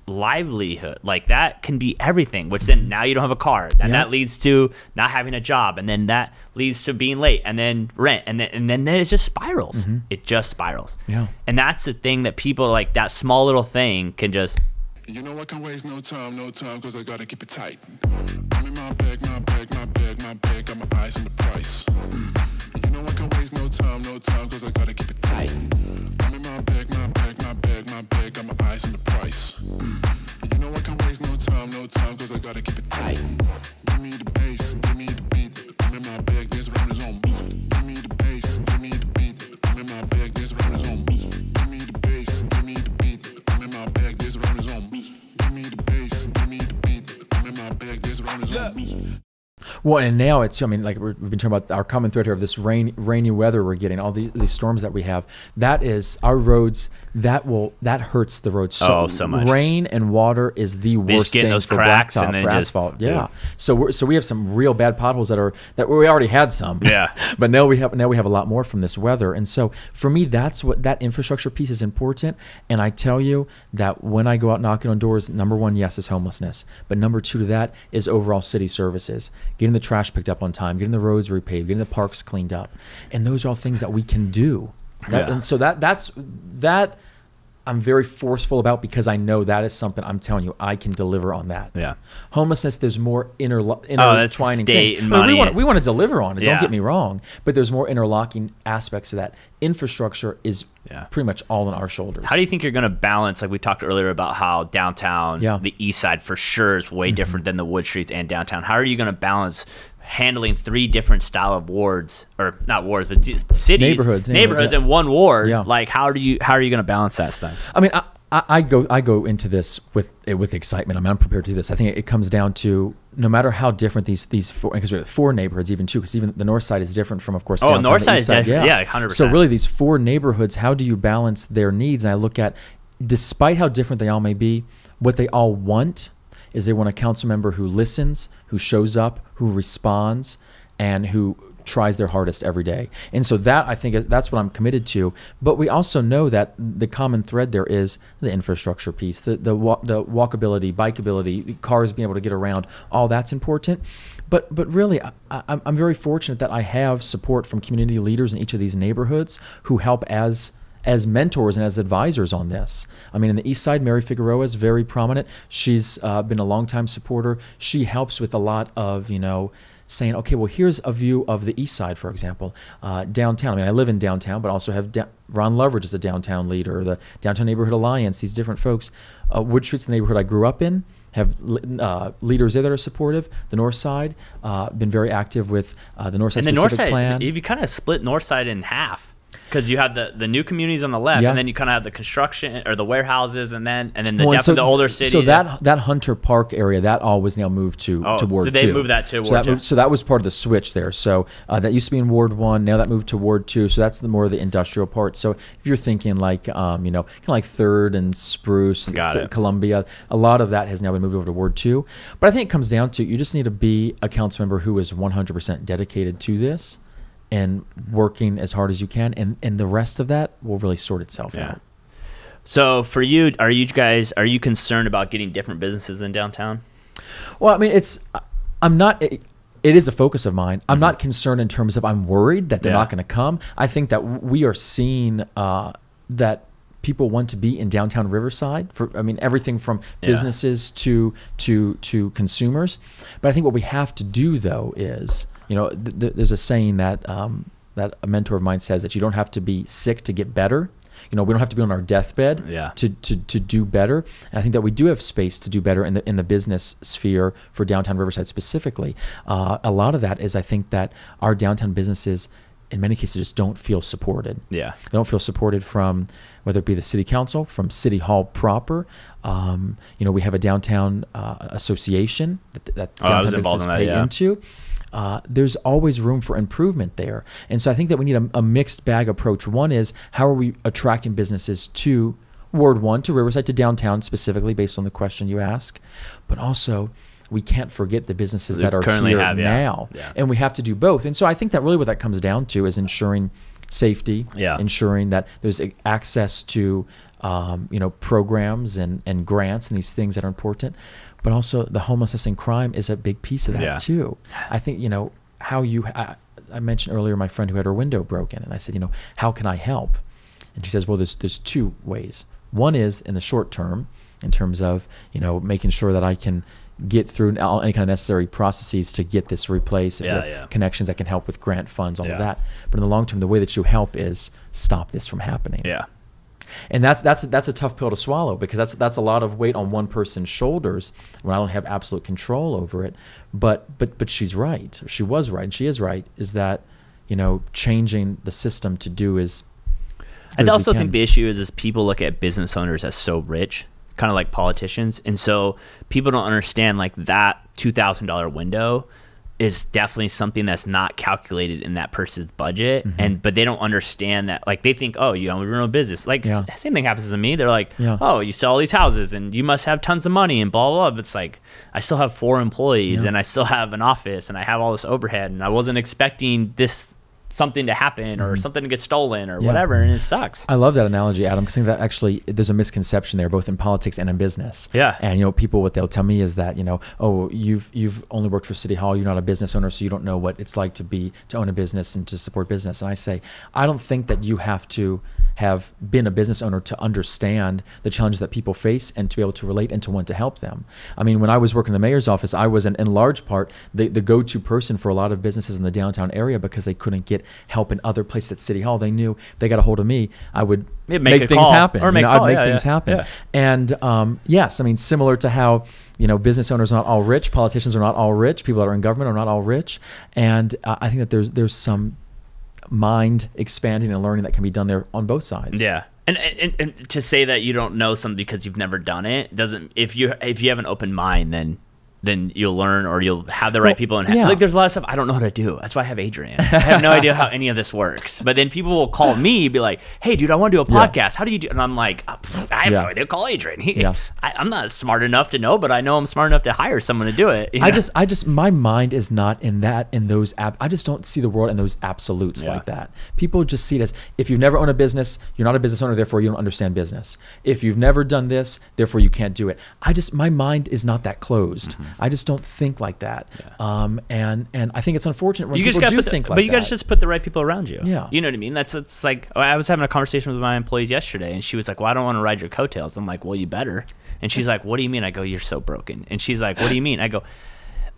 S1: livelihood like that can be everything which then now you don't have a car and that leads to not having a job and then that leads to being late and then rent and then and then, then it just spirals it just spirals
S2: Mm-hmm. Yeah.
S1: and that's the thing that people like that small little thing can just
S3: You know I can waste no time, no time, cause I gotta keep it tight. I'm in my bag, my bag, my bag, my bag, got my eyes on the price. You know I can waste no time, no time, cause I gotta keep it tight. I'm in my bag, my bag, my bag, my bag, got my eyes on the price. You know I can waste no time, no time, cause I gotta keep it tight. Give me the bass, give me the beat. I'm in my bag, this round is on this round on me.
S2: Well, and now it's, I mean, like we've been talking about our common thread here of this rain, rainy weather we're getting, all these, these storms that we have. That is our roads. That will that hurts the roads so,
S1: Oh, so much.
S2: Rain and water is the worst thing
S1: those
S2: for
S1: cracks
S2: blacktop
S1: and then
S2: for
S1: just-
S2: asphalt.
S1: dude.
S2: Yeah. So we're, so we have some real bad potholes that are that we already had some.
S1: Yeah.
S2: but now we have now we have a lot more from this weather. And so for me, that's what that infrastructure piece is important. And I tell you that when I go out knocking on doors, number one, yes, is homelessness. But number two to that is overall city services, getting the trash picked up on time, getting the roads repaved, getting the parks cleaned up, and those are all things that we can do. That,
S1: Yeah.
S2: And so that that's that. I'm very forceful about because I know that is something I'm telling you I can deliver on that.
S1: Yeah.
S2: Homelessness, there's more interlo-
S1: Oh, that's
S2: intertwining
S1: state
S2: things.
S1: and
S2: I mean,
S1: money.
S2: we want we want to deliver on it.
S1: Yeah.
S2: Don't get me wrong, but there's more interlocking aspects of that. Infrastructure is
S1: Yeah.
S2: pretty much all on our shoulders.
S1: How do you think you're going to balance? Like we talked earlier about how downtown,
S2: Yeah.
S1: The east side for sure is way mm-hmm. different than the wood streets and downtown. How are you going to balance handling three different style of wards or not wards, but cities,
S2: Neighborhoods,
S1: neighborhoods,
S2: yeah.
S1: in one ward?
S2: Yeah.
S1: Like how do you how are you going to balance that stuff?
S2: I mean, I, I, I go I go into this with with excitement. I mean, I'm prepared to do this. I think it comes down to no matter how different these these four because we have four neighborhoods even too because even the north side is different from of course
S1: Oh, north side is different. Yeah, 100%.
S2: So really, these four neighborhoods, how do you balance their needs? And I look at, despite how different they all may be, what they all want is they want a council member who listens, who shows up, who responds, and who tries their hardest every day. And so that I think that's what I'm committed to. But we also know that the common thread there is the infrastructure piece, the the the walkability, bikeability, cars being able to get around. All that's important. But but really, I, I'm very fortunate that I have support from community leaders in each of these neighborhoods who help as as mentors and as advisors on this. I mean, in the East Side, Mary Figueroa is very prominent. She's uh, been a longtime supporter. She helps with a lot of, you know, saying, okay, well, here's a view of the East Side, for example, uh, downtown. I mean, I live in downtown, but also have Ron Loveridge as a downtown leader, the Downtown Neighborhood Alliance, these different folks. Uh, Wood Street's the neighborhood I grew up in. Have uh, leaders there that are supportive. The North Side uh, been very active with uh, the North Side
S1: And the north side,
S2: plan.
S1: if you kind of split north side in half. Because you have the, the new communities on the left,
S2: Yeah.
S1: and then you kind of have the construction or the warehouses, and then and then the
S2: Well, and
S1: definitely the older city.
S2: So that that Hunter Park area that all was now moved to
S1: Oh,
S2: to Ward
S1: so they
S2: Two.
S1: moved that to
S2: so
S1: Ward
S2: that
S1: two.
S2: moved- so that was part of the switch there. So uh, that used to be in Ward One. Now that moved to Ward Two. So that's the more of the industrial part. So if you're thinking like um, you know kind of like Third and Spruce,
S1: Got
S2: Th-. Columbia, a lot of that has now been moved over to Ward Two. But I think it comes down to you just need to be a council member who is 100% dedicated to this and working as hard as you can, and and the rest of that will really sort itself
S1: Yeah.
S2: out.
S1: So for you, are you guys are you concerned about getting different businesses in downtown?
S2: Well, I mean, it's I'm not. It, it is a focus of mine. I'm not concerned in terms of I'm worried that they're
S1: Yeah.
S2: not going to come. I think that we are seeing uh, that people want to be in downtown Riverside. For I mean, everything from
S1: Yeah.
S2: businesses to to to consumers. But I think what we have to do though is, you know, th- th- there's a saying that um, that a mentor of mine says that you don't have to be sick to get better. You know, we don't have to be on our deathbed
S1: Yeah.
S2: to, to, to do better. And I think that we do have space to do better in the in the business sphere for downtown Riverside specifically. Uh, a lot of that is I think that our downtown businesses, in many cases, just don't feel supported.
S1: Yeah.
S2: They don't feel supported from whether it be the city council, from city hall proper. Um, you know, we have a downtown uh, association that, that
S1: Oh,
S2: downtown
S1: involved
S2: businesses
S1: in that,
S2: pay
S1: yeah.
S2: into. Uh, there's always room for improvement there, and so I think that we need a, a mixed bag approach. One is how are we attracting businesses to Ward One, to Riverside, to downtown specifically, based on the question you ask, but also we can't forget the businesses that are
S1: currently
S2: here
S1: have, yeah.
S2: now,
S1: Yeah.
S2: and we have to do both. And so I think that really what that comes down to is ensuring safety,
S1: Yeah.
S2: ensuring that there's access to um, you know programs and, and grants and these things that are important, but also the homelessness and crime is a big piece of that
S1: Yeah.
S2: too. I think you know how you. I, I mentioned earlier my friend who had her window broken, and I said, you know, how can I help? And she says, well, there's there's two ways. One is in the short term, in terms of you know making sure that I can get through all- any kind of necessary processes to get this replaced.
S1: Yeah, yeah.
S2: Connections that can help with grant funds, all
S1: Yeah.
S2: of that. But in the long term, the way that you help is stop this from happening
S1: Yeah.
S2: And that's that's that's a tough pill to swallow because that's that's a lot of weight on one person's shoulders when I don't have absolute control over it. But but but she's right. She was right, and she is right. Is that you know changing the system to do is.
S1: I
S2: good as we
S1: also think the issue is is people look at business owners as so rich, kind of like politicians, and so people don't understand like that two thousand dollar window is definitely something that's not calculated in that person's budget,
S2: Mm-hmm.
S1: and but they don't understand that like they think oh you own a business like
S2: Yeah.
S1: same thing happens to me they're like
S2: Yeah.
S1: oh you sell all these houses and you must have tons of money and blah blah blah but it's like I still have four employees
S2: Yeah.
S1: and I still have an office and I have all this overhead and I wasn't expecting this something to happen or mm-hmm. something to get stolen or.
S2: Yeah.
S1: whatever and it sucks.
S2: I love that analogy, Adam, because I think that actually there's a misconception there, both in politics and in business.
S1: Yeah.
S2: And you know, people what they'll tell me is that you know, oh, you've you've only worked for City Hall, you're not a business owner, so you don't know what it's like to be to own a business and to support business. And I say, I don't think that you have to have been a business owner to understand the challenges that people face and to be able to relate and to want to help them. I mean, when I was working in the mayor's office, I was in, in large part the, the go-to person for a lot of businesses in the downtown area because they couldn't get help in other places at City Hall. They knew if they got a hold of me, I would make,
S1: make
S2: things happen.
S1: Or
S2: You
S1: make
S2: know,
S1: call,
S2: I'd make
S1: yeah,
S2: things
S1: yeah,
S2: happen.
S1: yeah.
S2: And um, yes, I mean, similar to how you know business owners are not all rich, politicians are not all rich, people that are in government are not all rich, and uh, I think that there's there's some mind expanding and learning that can be done there on both sides.
S1: Yeah. And, and, and to say that you don't know something because you've never done it doesn't if you if you have an open mind then then you'll learn or you'll have the right
S2: Well,
S1: people and
S2: yeah.
S1: like there's a lot of stuff I don't know how to do. That's why I have Adrian. I have no idea how any of this works. But then people will call me be like, "Hey dude, I want to do a
S2: Yeah.
S1: podcast. How do you do?" And I'm like, "Uh, pff, "I have
S2: Yeah.
S1: no idea. Call Adrian. He,
S2: Yeah.
S1: I, I'm not smart enough to know, but I know I'm smart enough to hire someone to do it." you
S2: I just, I just, my mind is not in that, in those ab. I just don't see the world in those absolutes
S1: Yeah.
S2: like that. People just see it as if you've never owned a business, you're not a business owner, therefore you don't understand business. If you've never done this, therefore you can't do it. I just, my mind is not that closed.
S1: Mm-hmm.
S2: I just don't think like that. Um, and and I think it's unfortunate when
S1: you
S2: people
S1: just
S2: do
S1: the,
S2: think like
S1: but you
S2: that.
S1: gotta just put the right people around you.
S2: Yeah.
S1: you know what I mean. That's it's like I was having a conversation with my employees yesterday, and she was like, "Well, I don't want to ride your coattails." I'm like, "Well, you better." And she's like, "What do you mean?" I go, "You're so broken." And she's like, "What do you mean?" I go,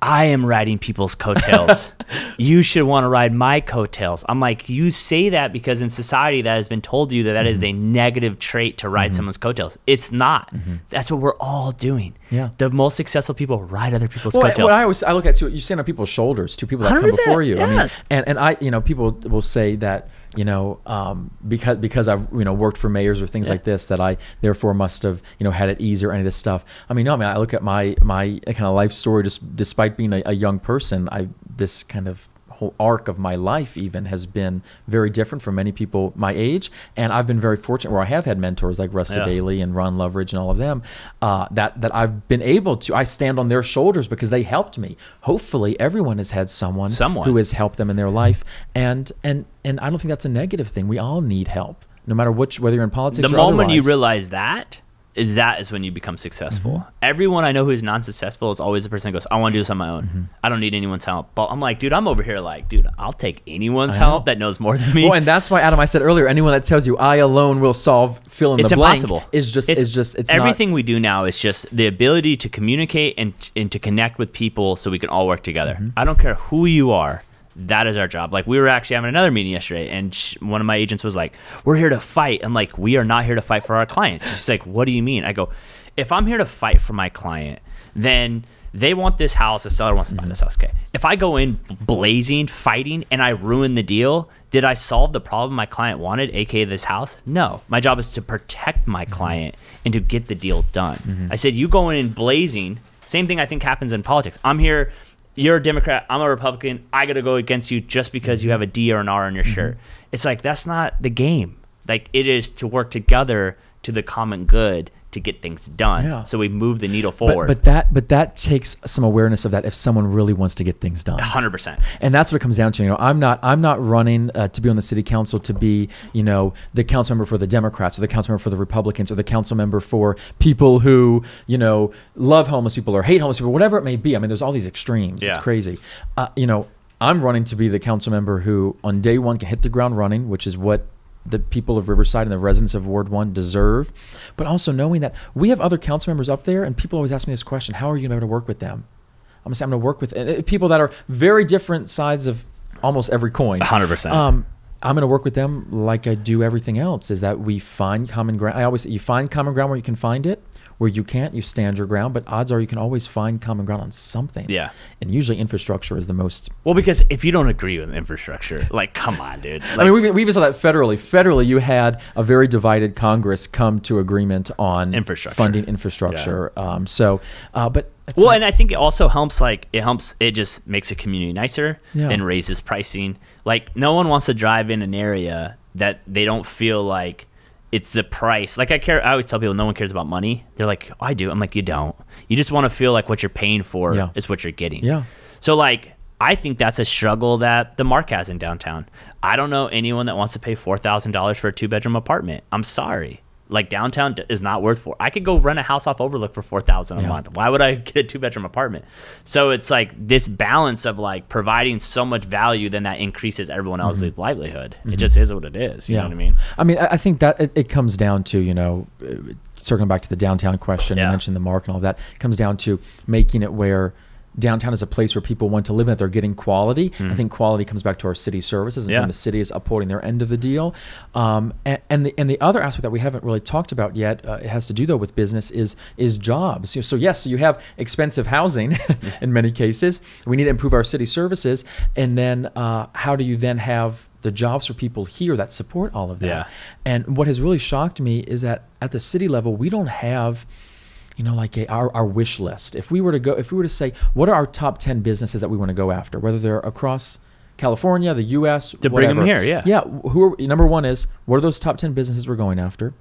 S1: "I am riding people's coattails. you should want to ride my coattails." I'm like, "You say that because in society that has been told to you that that is mm-hmm. a negative trait to ride mm-hmm. someone's coattails. It's not. Mm-hmm. That's what we're all doing.
S2: Yeah.
S1: the most successful people ride other people's
S2: Well,
S1: coattails.
S2: what I always I look at too, you stand on people's shoulders, two people that come
S1: 100%,
S2: before you. I mean,
S1: yes.
S2: and and I, you know, people will say that you know um, because because I've you know worked for mayors or things
S1: Yeah.
S2: like this that I therefore must have you know had it easier any of this stuff. I mean, no, I mean I look at my my kind of life story just despite being a, a young person, I this kind of whole arc of my life even has been very different from many people my age. And i've been very fortunate where i have had mentors like rusty
S1: Yeah.
S2: bailey and ron loveridge and all of them uh, that that i've been able to i stand on their shoulders because they helped me. Hopefully everyone has had someone,
S1: Someone.
S2: who has helped them in their life. And and and i don't think that's a negative thing. We all need help no matter which whether you're in politics
S1: the moment you realize that that is when you become successful.
S2: Mm-hmm.
S1: Everyone I know who is non-successful is always the person that goes, "I want to do this on my own.
S2: Mm-hmm.
S1: I don't need anyone's help." But I'm like, dude, I'm over here like, dude, I'll take anyone's help that knows more than me.
S2: Well, and that's why Adam, I said earlier, anyone that tells you I alone will solve fill in
S1: it's
S2: the blank
S1: impossible.
S2: is just is just it's not-
S1: everything we do now is just the ability to communicate and and to connect with people so we can all work together.
S2: Mm-hmm.
S1: I don't care who you are. That is our job. Like we were actually having another meeting yesterday, and sh- one of my agents was like, "We're here to fight." I'm like, "We are not here to fight for our clients." She's like, "What do you mean?" I go, "If I'm here to fight for my client, then." They want this house. The seller wants to buy mm-hmm. this house. Okay. If I go in blazing, fighting, and I ruin the deal, did I solve the problem my client wanted, aka this house? No. My job is to protect my mm-hmm. client and to get the deal done. Mm-hmm. I said, you go in blazing. Same thing I think happens in politics. I'm here. You're a Democrat. I'm a Republican. I got to go against you just because you have a D or an R on your mm-hmm. shirt. It's like that's not the game. Like it is to work together to the common good to get things done.
S2: Yeah.
S1: So we move the needle forward.
S2: but that but that takes some awareness of that if someone really wants to get things done.
S1: hundred percent.
S2: and that's what it comes down to. You know, I'm not I'm not running uh, to be on the city council to be you know the council member for the Democrats or the council member for the Republicans or the council member for people who you know love homeless people or hate homeless people, whatever it may be. I mean, there's all these extremes. It's crazy. Uh, you know, I'm running to be the council member who on day one can hit the ground running, which is what the people of Riverside and the residents of Ward One deserve, but also knowing that we have other council members up there, and people always ask me this question: How are you going to to work with them? I'm gonna say I'm gonna work with uh, people that are very different sides of almost every coin.
S1: 100%.
S2: Um, I'm gonna work with them like I do everything else. Is that we find common ground. I always say you find common ground where you can find it. Where you can't, you stand your ground. But odds are you can always find common ground on something.
S1: Yeah.
S2: And usually infrastructure is the most.
S1: Well, because if you don't agree with infrastructure, like, come on, dude.
S2: I mean, we, we even saw that federally. Federally, you had a very divided Congress come to agreement on
S1: Infrastructure.
S2: funding infrastructure. Um, so, uh, but it's
S1: well, and I think it also helps. Like, it helps. It just makes a community nicer
S2: Yeah.
S1: and raises pricing. Like, no one wants to drive in an area that they don't feel like it's the price. Like, I care. I always tell people, no one cares about money. They're like, oh, I do. I'm like, you don't. You just want to feel like what you're paying for
S2: Yeah.
S1: is what you're getting.
S2: Yeah.
S1: So, like, I think that's a struggle that the Mark has in downtown. I don't know anyone that wants to pay four thousand dollars for a two bedroom apartment. I'm sorry. Like downtown is not worth four. I could go rent a house off Overlook for four thousand a
S2: Yeah.
S1: month. Why would I get a two bedroom apartment? So it's like this balance of like providing so much value, then that increases everyone else's livelihood. It just is what it is. You know what I mean?
S2: I mean, I I think that it, it comes down to, you know, uh, circling back to the downtown question,
S1: Yeah.
S2: you mentioned the mark and all that, it comes down to making it where downtown is a place where people want to live and that they're getting quality. I think quality comes back to our city services and
S1: Hmm. Yeah.
S2: the city is upholding their end of the deal. Um, and, and, the, and the other aspect that we haven't really talked about yet, uh, it has to do though with business, is is jobs. So, so yes, so you have expensive housing in many cases. We need to improve our city services. And then uh, how do you then have the jobs for people here that support all of that?
S1: Yeah.
S2: And what has really shocked me is that at the city level, we don't have, you know, like a, our, our wish list. If we were to go, if we were to say, what are our top 10 businesses that we want to go after, whether they're across California, the U.S.,
S1: To bring 'em
S2: whatever.
S1: here, yeah.
S2: Yeah. Who are, number one is, what are those top 10 businesses we're going after?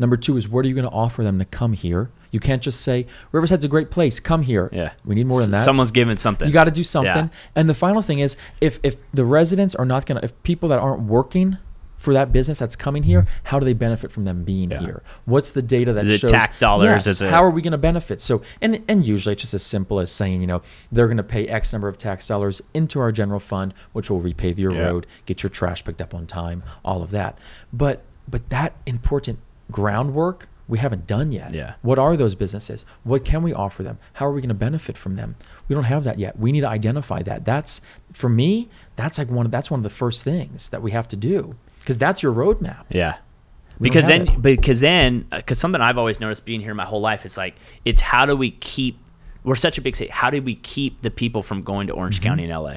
S2: Number two is, what are you going to offer them to come here? You can't just say, Riverside's a great place, come here.
S1: Yeah.
S2: We need more than that.
S1: Someone's giving something.
S2: You got to do something.
S1: Yeah.
S2: And the final thing is, if if the residents are not gonna, if people that aren't working for that business that's coming here, mm-hmm. how do they benefit from them being
S1: Yeah.
S2: here? What's the data that
S1: Is it
S2: shows
S1: tax dollars?
S2: Yes, how are we going to benefit? So, and and usually it's just as simple as saying, you know, they're going to pay X number of tax dollars into our general fund, which will repave your
S1: Yeah.
S2: road, get your trash picked up on time, all of that. But but that important groundwork we haven't done yet.
S1: Yeah.
S2: What are those businesses? What can we offer them? How are we going to benefit from them? We don't have that yet. We need to identify that. That's for me. That's like one. Of, that's one of the first things that we have to do because that's your roadmap.
S1: Yeah. Because then,
S2: it.
S1: because then, because something I've always noticed being here my whole life is like, it's how do we keep, we're such a big state, how do we keep the people from going to Orange
S2: Mm-hmm.
S1: County and LA?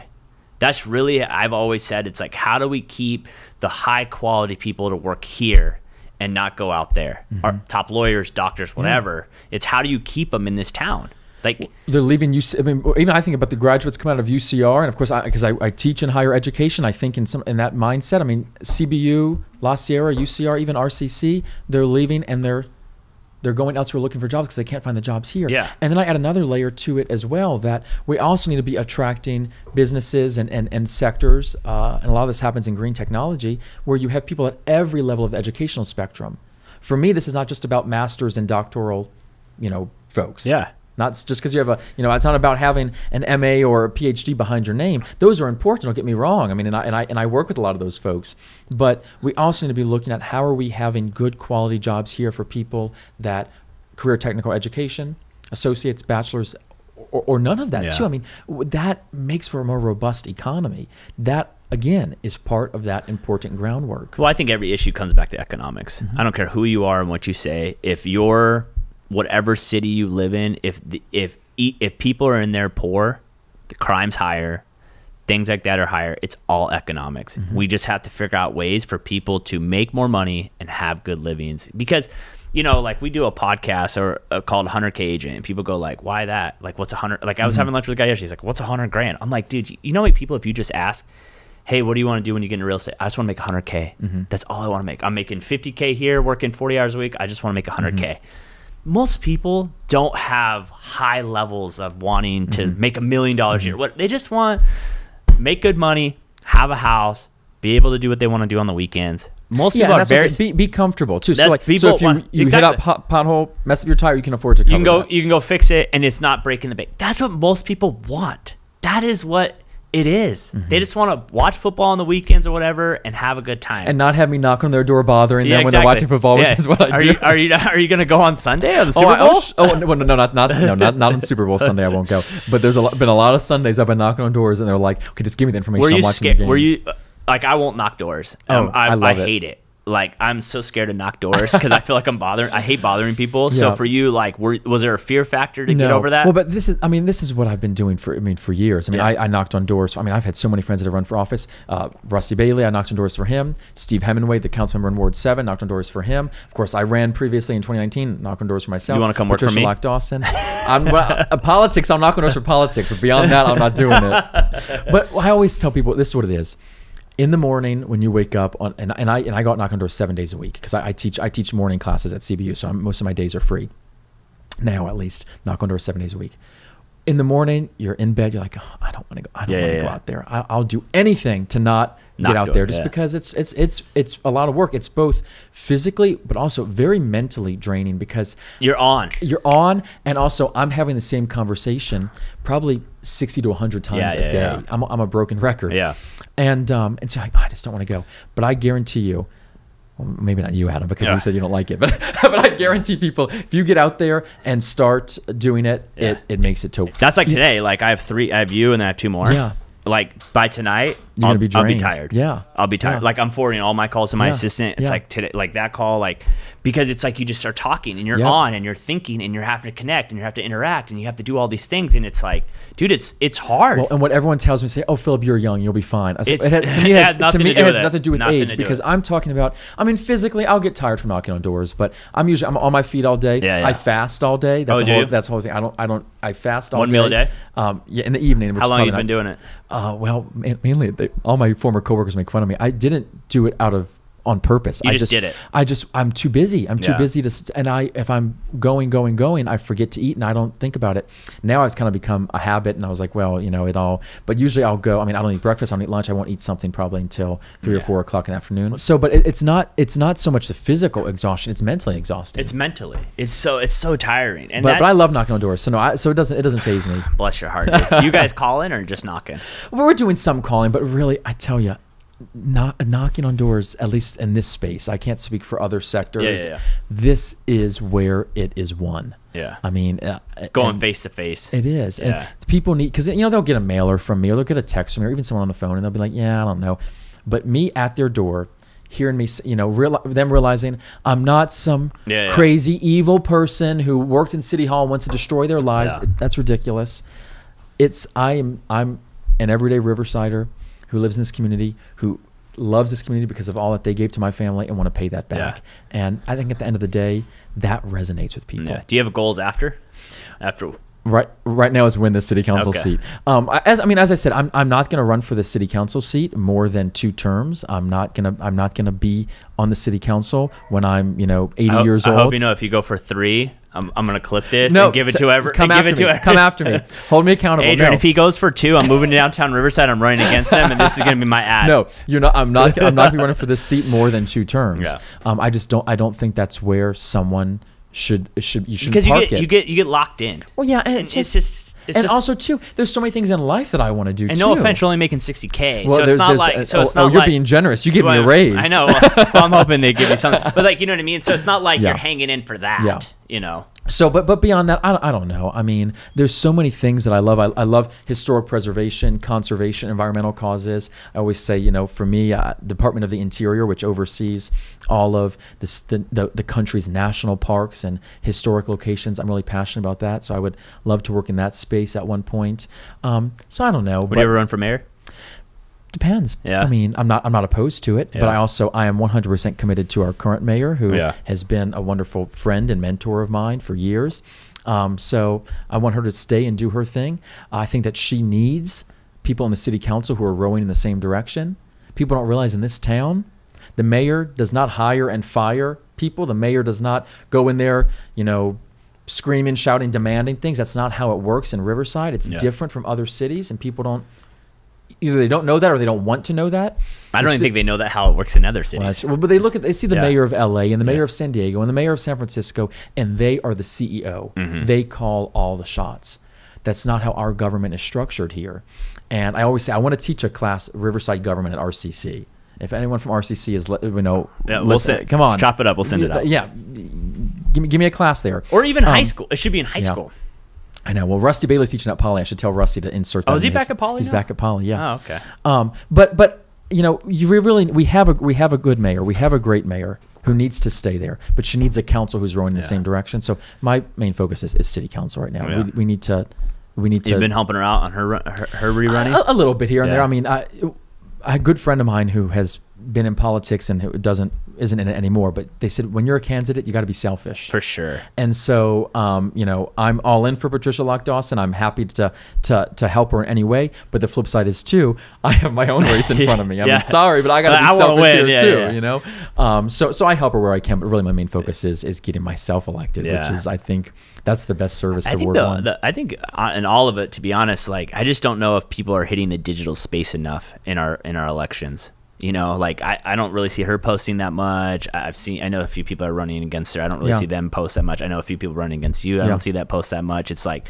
S1: That's really, I've always said, it's like, how do we keep the high quality people to work here and not go out there?
S2: Mm-hmm.
S1: Our top lawyers, doctors, whatever. It's how do you keep them in this town? Like,
S2: they're leaving UC. I mean, even I think about the graduates come out of UCR, and of course, because I, I, I teach in higher education, I think in some in that mindset. I mean, CBU, La Sierra, UCR, even RCC, they're leaving and they're they're going elsewhere looking for jobs because they can't find the jobs here.
S1: Yeah.
S2: And then I add another layer to it as well that we also need to be attracting businesses and, and, and sectors. Uh, and a lot of this happens in green technology where you have people at every level of the educational spectrum. For me, this is not just about masters and doctoral, you know, folks.
S1: Yeah.
S2: Not just because you have a, you know, it's not about having an MA or a PhD behind your name. Those are important. Don't get me wrong. I mean, and I and I and I work with a lot of those folks. But we also need to be looking at how are we having good quality jobs here for people that career technical education, associates, bachelors, or, or none of that
S1: Yeah.
S2: too. I mean, that makes for a more robust economy. That again is part of that important groundwork.
S1: Well, I think every issue comes back to economics. Mm-hmm. I don't care who you are and what you say. If you're whatever city you live in, if the, if if people are in there poor, the crime's higher, things like that are higher. It's all economics. We just have to figure out ways for people to make more money and have good livings because. You know, like we do a podcast or uh, called Hundred K Agent, and people go like, "Why that? Like, what's a hundred? Like, I was having lunch with a guy yesterday. He's like, "What's a hundred grand?" I'm like, "Dude, you know many people if you just ask, hey, what do you want to do when you get into real estate? I just want to make 100K.
S2: Mm-hmm.
S1: That's all I want to make. I'm making 50K here, working 40 hours a week. I just want to make 100K.
S2: Mm-hmm.
S1: Most people don't have high levels of wanting to
S2: Mm-hmm.
S1: make a million dollars a year. What they just want make good money, have a house, be able to do what they want to do on the weekends. Most
S2: Yeah,
S1: people are
S2: that's what I'm
S1: very
S2: be, be comfortable too. So like, so if you,
S1: want-
S2: you
S1: exactly.
S2: hit up pot, pothole, mess up your tire, you can afford to.
S1: You can go
S2: that.
S1: you can go fix it and it's not breaking the bank. That's what most people want. That is what it is.
S2: Mm-hmm.
S1: They just want to watch football on the weekends or whatever and have a good time.
S2: and not have me knock on their door bothering
S1: Yeah,
S2: them when they're watching football, which is what I
S1: are
S2: do.
S1: You, are you are you gonna go on Sunday on the
S2: Oh,
S1: Super
S2: I-
S1: Bowl?
S2: oh, sh- oh, no, no, no, not not no, not not on Super Bowl Sunday. I won't go. But there's a lot, been a lot of Sundays I've been knocking on doors, and they're like, "Okay, just give me the information.
S1: were
S2: I'm
S1: you
S2: watching
S1: scared?
S2: the game."
S1: Were you like I won't knock doors.
S2: Oh,
S1: Um, I,
S2: I love
S1: I
S2: it.
S1: hate it. Like I'm so scared to knock doors because I feel like I'm bothering. I hate bothering people. So for you, like, were, was there a fear factor to get over that?
S2: Well, but this is, I mean, this is what I've been doing for, I mean, for years. I mean,
S1: Yeah.
S2: I, I knocked on doors. I mean, I've had so many friends that have run for office. Uh, Rusty Bailey, I knocked on doors for him. Steve Hemenway, the council member in Ward 7, knocked on doors for him. Of course, I ran previously in 2019, knocked on doors for myself.
S1: You wanna come work for
S2: Patricia
S1: me?
S2: Lock Dawson. I'm, well, uh, politics, I'll knock on doors for politics, but beyond that, I'm not doing it. But I always tell people this is what it is. In the morning when you wake up on and, and I and I go out knocking on doors seven days a week because I, I teach I teach morning classes at CBU so I'm, most of my days are free. Now at least knock on doors seven days a week. In the morning you're in bed you're like oh, i don't want to go i don't
S1: Yeah,
S2: want to
S1: yeah,
S2: go out there. I, i'll do anything to not
S1: Not
S2: get out there just because it's it's it's it's a lot of work it's both physically but also very mentally draining because
S1: You're on.
S2: you're on and also i'm having the same conversation probably 60 to 100 times
S1: Yeah,
S2: a
S1: yeah,
S2: day
S1: yeah.
S2: I'm, a, I'm a broken record
S1: Yeah.
S2: and um and so like, i just don't want to go but i guarantee you well, maybe not you adam because you said you don't like it but but i guarantee people if you get out there and start doing it it, it makes it to
S1: That's like today. Like I have three. I have you, and then I have two more.
S2: Yeah.
S1: Like by tonight,
S2: You're
S1: I'll,
S2: be
S1: I'll be tired.
S2: Yeah.
S1: I'll be tired.
S2: Yeah.
S1: Like I'm forwarding all my calls to my
S2: Yeah.
S1: assistant. It's
S2: Yeah.
S1: like today, like that call, like because it's like you just start talking and you're on and you're thinking and you're having to connect and you have to interact and you have to do all these things and it's like, dude, it's it's hard.
S2: Well, and what everyone tells me, say, "Oh, Philip, you're young, you'll be fine." I said, it has, to me,
S1: it
S2: it
S1: has
S2: to
S1: nothing
S2: me,
S1: to do
S2: it has
S1: with it.
S2: nothing to do with
S1: Nothing
S2: age
S1: do
S2: because
S1: with
S2: I'm talking about. I mean, physically, I'll get tired from knocking on doors, but I'm usually I'm on my feet all day.
S1: Yeah, yeah.
S2: I fast all day. That's
S1: Oh,
S2: a
S1: do you?
S2: that's the whole thing. I don't I don't I fast all
S1: One
S2: day.
S1: meal a day?
S2: Um, yeah, in the evening. Which
S1: How long you been
S2: not-
S1: doing it?
S2: Uh, well, mainly they, all my former coworkers make fun of me. I didn't do it out of on purpose.
S1: You
S2: I
S1: just did it.
S2: I just I'm too busy. I'm too
S1: Yeah.
S2: busy to and I if I'm going going going, I forget to eat and I don't think about it. Now it's kind of become a habit, and I was like, well, you know, it all. But usually I'll go. I mean, I don't eat breakfast. I don't eat lunch. I won't eat something probably until three or four o'clock in the afternoon. So, but it, it's not it's not so much the physical exhaustion. It's mentally exhausting.
S1: It's mentally. It's so it's so tiring. And
S2: but,
S1: that,
S2: but I love knocking on doors. So no, I, so it doesn't it doesn't phase me.
S1: bless your heart. you guys calling or just knocking?
S2: Well, we're doing some calling, but really, I tell you, not knocking on doors. At least in this space, I can't speak for other sectors.
S1: yeah, yeah.
S2: This is where it is won.
S1: Yeah.
S2: I mean, uh,
S1: Going face to face.
S2: It is,
S1: Yeah.
S2: and people need because you know they'll get a mailer from me or they'll get a text from me or even someone on the phone, and they'll be like, "Yeah, I don't know," but me at their door. Hearing me, you know, real, them realizing I'm not some
S1: Yeah, yeah.
S2: crazy evil person who worked in City Hall and wants to destroy their lives.
S1: Yeah.
S2: That's ridiculous it's I am I'm an everyday Riversider who lives in this community who loves this community because of all that they gave to my family and want to pay that back. And I think at the end of the day, that resonates with people.
S1: Yeah. Do you have goals after? After
S2: Right, right now is win the city council
S1: Okay.
S2: seat. Um, I- as I mean, as I said, I'm, I'm not going to run for the city council seat more than two terms. I'm not gonna I'm not gonna be on the city council when I'm you know 80
S1: I, hope-
S2: years
S1: I
S2: old.
S1: hope you know if you go for three, I'm, I'm gonna clip this
S2: no,
S1: and give it to whoever.
S2: Come
S1: give it
S2: me.
S1: to
S2: come after me. Hold me accountable.
S1: Adrian,
S2: no.
S1: if he goes for two, I'm moving to downtown Riverside. I'm running against them, and this is gonna be my ad.
S2: No, you're not. I'm not. I'm not gonna be running for this seat more than two terms.
S1: Yeah.
S2: Um, I just don't. I don't think that's where someone should should you should
S1: because you get
S2: it.
S1: you get you get locked in.
S2: well, yeah, and
S1: And
S2: it's
S1: it's
S2: just,
S1: just it's
S2: and
S1: just,
S2: also too, there's so many things in life that I want to do
S1: and
S2: too.
S1: no offense, you're only making 60k,
S2: Well,
S1: so it's not like
S2: uh,
S1: so it's
S2: oh,
S1: not
S2: oh, you're
S1: like,
S2: being generous. You give me a raise.
S1: I know. Well, I'm hoping they give me something, but like you know what I mean. So it's not like
S2: Yeah.
S1: you're hanging in for that.
S2: Yeah.
S1: You know.
S2: So, but but beyond that, I don't, I don't know. I mean, there's so many things that I love. I, I love historic preservation, conservation, environmental causes. I always say, you know, for me, uh, Department of the Interior, which oversees all of this, the, the the country's national parks and historic locations, I'm really passionate about that. So I would love to work in that space at one point. Um, so I don't know.
S1: Would
S2: but
S1: you ever run for mayor?
S2: Depends.
S1: Yeah.
S2: I mean, I'm not I'm not opposed to it, but I also I am 100% committed to our current mayor, who
S1: Yeah.
S2: has been a wonderful friend and mentor of mine for years. Um, so I want her to stay and do her thing. I think that she needs people in the city council who are rowing in the same direction. People don't realize in this town, the mayor does not hire and fire people. The mayor does not go in there, you know, screaming, shouting, demanding things. That's not how it works in Riverside. It's
S1: Yeah.
S2: different from other cities, and people don't either they don't know that or they don't want to know that.
S1: I don't even think they know that how it works in other cities.
S2: well, but they look at they see the
S1: Yeah.
S2: mayor of LA and the mayor
S1: Yeah.
S2: of San Diego and the mayor of San Francisco, and they are the CEO.
S1: Mm-hmm.
S2: They call all the shots. That's not how our government is structured here. And I always say I want to teach a class Riverside government at RCC. If anyone from RCC is, you know,
S1: yeah, we'll
S2: listen-
S1: send,
S2: come on,
S1: chop it up. We'll send it out.
S2: Yeah, give me give me a class there.
S1: Or even high
S2: Um,
S1: school. It should be in high
S2: yeah.
S1: school.
S2: I know. Well, Rusty Bailey's teaching at Poly. I should tell Rusty to insert that.
S1: Oh, is he
S2: his-
S1: back at Poly
S2: He's
S1: now?
S2: back at Poly. Yeah.
S1: Oh, okay.
S2: Um, but but you know, you really we have a we have a good mayor. We have a great mayor who needs to stay there, but she needs a council who's rowing in the same direction. So my main focus is, is city council right now.
S1: Yeah.
S2: We, we need to we need to
S1: You've been helping her out on her her, her rerunning.
S2: a, a little bit here and there. I mean, I, a good friend of mine who has been in politics and who doesn't isn't in it anymore, but they said when you're a candidate, you got to be selfish.
S1: for sure.
S2: And so, um, you know, I'm all in for Patricia Lock Dawson. I'm happy to to to help her in any way. But the flip side is too, I have my own race in front of me. I
S1: Yeah.
S2: sorry, but I got to be
S1: I
S2: selfish here
S1: Yeah,
S2: too.
S1: yeah.
S2: You know, um, so so I help her where I can. But really, my main focus is is getting myself elected, which is I think that's the best service
S1: I
S2: to
S1: work
S2: Ward
S1: the,
S2: One.
S1: the, I think uh, in all of it, to be honest, like I just don't know if people are hitting the digital space enough in our in our elections. You know, like I, I don't really see her posting that much. I've seen I know a few people are running against her. I don't really
S2: Yeah.
S1: see them post that much. I know a few people running against you. I
S2: Yeah.
S1: don't see that post that much. It's like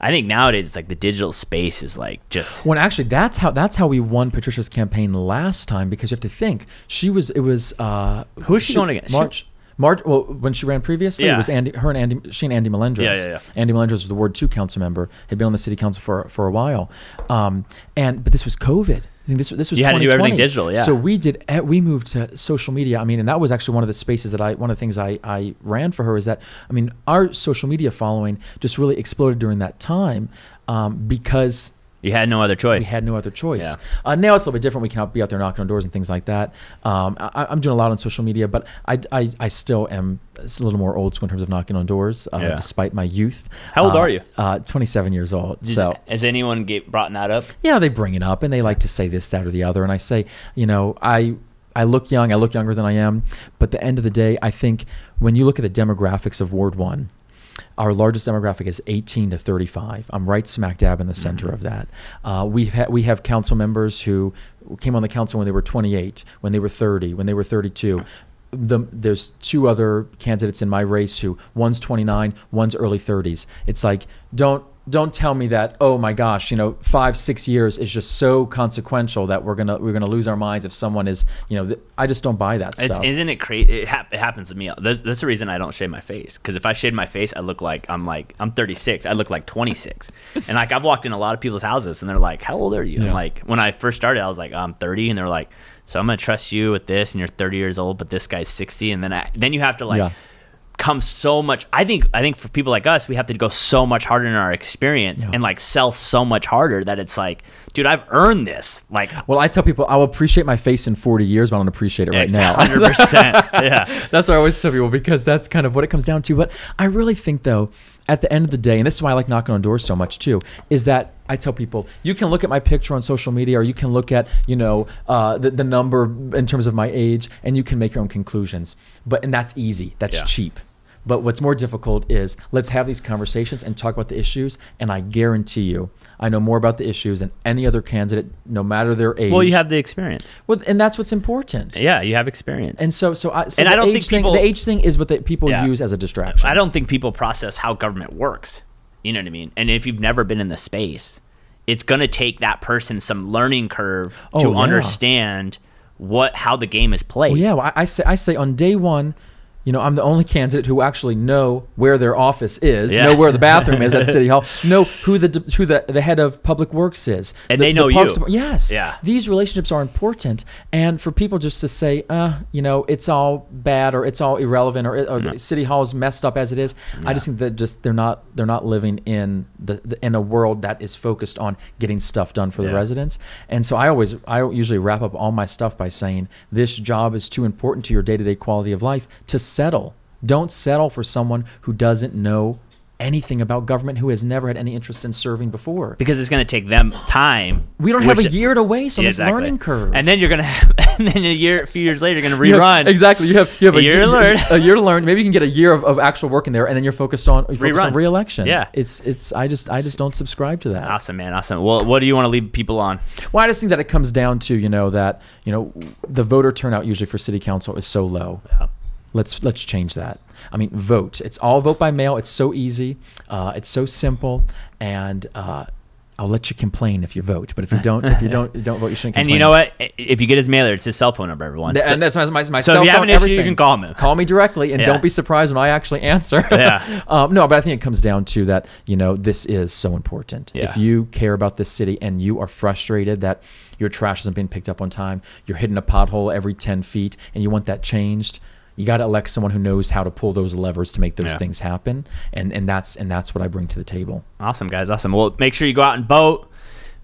S1: I think nowadays it's like the digital space is like just
S2: When actually, that's how that's how we won Patricia's campaign last time because you have to think she was it was uh,
S1: Who is she going against? She-
S2: March. Well, when she ran previously,
S1: Yeah.
S2: it was Andy, her and Andy, she and Andy Melendrez.
S1: Yeah, yeah, yeah.
S2: Andy Melendrez was the Ward Two council member. Had been on the city council for for a while, um, and but this was COVID. I think this this was
S1: You had to do everything
S2: 2020.
S1: digital, yeah.
S2: So we did. eh, We moved to social media. I mean, and that was actually one of the spaces that I one of the things I I ran for her is that I mean our social media following just really exploded during that time um, because
S1: you had no other choice.
S2: we had no other choice.
S1: Yeah.
S2: Uh, now it's a little bit different. We can be out there knocking on doors and things like that. Um, I, I'm doing a lot on social media, but I, I, I still am a little more old school in terms of knocking on doors, uh,
S1: Yeah.
S2: despite my youth.
S1: How old
S2: Uh,
S1: are you?
S2: Uh, 27 years old.
S1: Does-
S2: so
S1: has anyone get, brought that up?
S2: yeah, they bring it up and they like to say this, that, or the other. And I say, you know, I I look young, I look younger than I am, but at the end of the day, I think when you look at the demographics of Ward One, our largest demographic is 18 to 35. I'm right smack dab in the center of that. Uh, we ha- we have council members who came on the council when they were 28, when they were 30, when they were 32. The, there's two other candidates in my race who one's 29, one's early 30s. It's like don't don't tell me that oh my gosh you know five six years is just so consequential that we're gonna we're gonna lose our minds if someone is you know th- I just don't buy that
S1: It's,
S2: stuff.
S1: isn't it crazy? It, hap- it happens to me. Uh, that's, that's the reason I don't shave my face. Because if I shave my face, I look like I'm like I'm 36. I look like 26. and like I've walked in a lot of people's houses, and they're like, "How old are you?"
S2: Yeah.
S1: And like when I first started, I was like, "I'm 30," and they're like, "So I'm gonna trust you with this, and you're 30 years old, but this guy's 60." And then I then you have to like.
S2: Yeah.
S1: Come so much i think i think for people like us we have to go so much harder in our experience
S2: Yeah.
S1: and like sell so much harder that it's like dude i've earned this like
S2: well, I tell people I'll appreciate my face in 40 years, but I don't appreciate it right now.
S1: 100% yeah
S2: that's what I always tell people because that's kind of what it comes down to. But I really think, though, at the end of the day, and this is why I like knocking on doors so much too, is that I tell people you can look at my picture on social media, or you can look at you know uh, the the number in terms of my age, and you can make your own conclusions. But and that's easy. That's
S1: Yeah.
S2: cheap. But what's more difficult is let's have these conversations and talk about the issues. And I guarantee you, I know more about the issues than any other candidate, no matter their age.
S1: Well, you have the experience.
S2: well, and that's what's important.
S1: Yeah, you have experience.
S2: And so, so I, so
S1: And I don't think
S2: thing, the age thing is what the people
S1: Yeah.
S2: use as a distraction.
S1: I don't think people process how government works. You know what I mean? And if you've never been in the space, it's going to take that person some learning curve
S2: Oh,
S1: to
S2: yeah.
S1: understand what how the game is played.
S2: Well, yeah, well, I, I say I say on day one, you know, I'm the only candidate who actually know where their office is,
S1: Yeah.
S2: know where the bathroom is at City Hall, know who the who the, the head of public works is,
S1: And
S2: The-
S1: they know
S2: Parks
S1: you.
S2: Yes,
S1: Yeah.
S2: These relationships are important, and for people just to say, uh, you know, it's all bad or it's all irrelevant or, or the City Hall is messed up as it is. I just think that just they're not they're not living in the, the in a world that is focused on getting stuff done for the residents. And so I always I usually wrap up all my stuff by saying this job is too important to your day-to-day quality of life to settle. Don't settle for someone who doesn't know anything about government who has never had any interest in serving before.
S1: Because it's going to take them time.
S2: We don't have a year to waste on
S1: Yeah,
S2: this
S1: exactly.
S2: learning curve.
S1: And then you're going to have, and then a year, a few years later, you're going to
S2: You have-
S1: rerun.
S2: exactly. You have you have
S1: A year to learn.
S2: A year to learn. Maybe you can get a year of, of actual work in there, and then you're focused on you're focused on
S1: Rerun.
S2: re-election.
S1: Yeah.
S2: It's it's I just I just don't subscribe to that.
S1: Awesome, man. Awesome. Well, what do you want to leave people on?
S2: Well, I just think that it comes down to you know that you know the voter turnout usually for city council is so low.
S1: Yeah.
S2: Let's let's change that. I mean, vote. It's all vote by mail. It's so easy. Uh, it's so simple, and uh, I'll let you complain if you vote. But if you don't, if you don't, you don't vote, you shouldn't.
S1: And you know what? If you get his mailer, it's his cell phone number, everyone.
S2: And that's my, my, my
S1: So if
S2: cell
S1: you have
S2: phone,
S1: an issue, you can call me.
S2: Call me directly, and
S1: Yeah.
S2: don't be surprised when I actually answer.
S1: Yeah.
S2: um, no, but I think it comes down to that. You know, this is so important.
S1: Yeah.
S2: If you care about this city and you are frustrated that your trash isn't being picked up on time, you're hitting a pothole every ten feet, and you want that changed. You got to elect someone who knows how to pull those levers to make those
S1: Yeah.
S2: things happen, and and that's and that's what I bring to the table.
S1: Awesome, guys. Awesome. Well, make sure you go out and vote.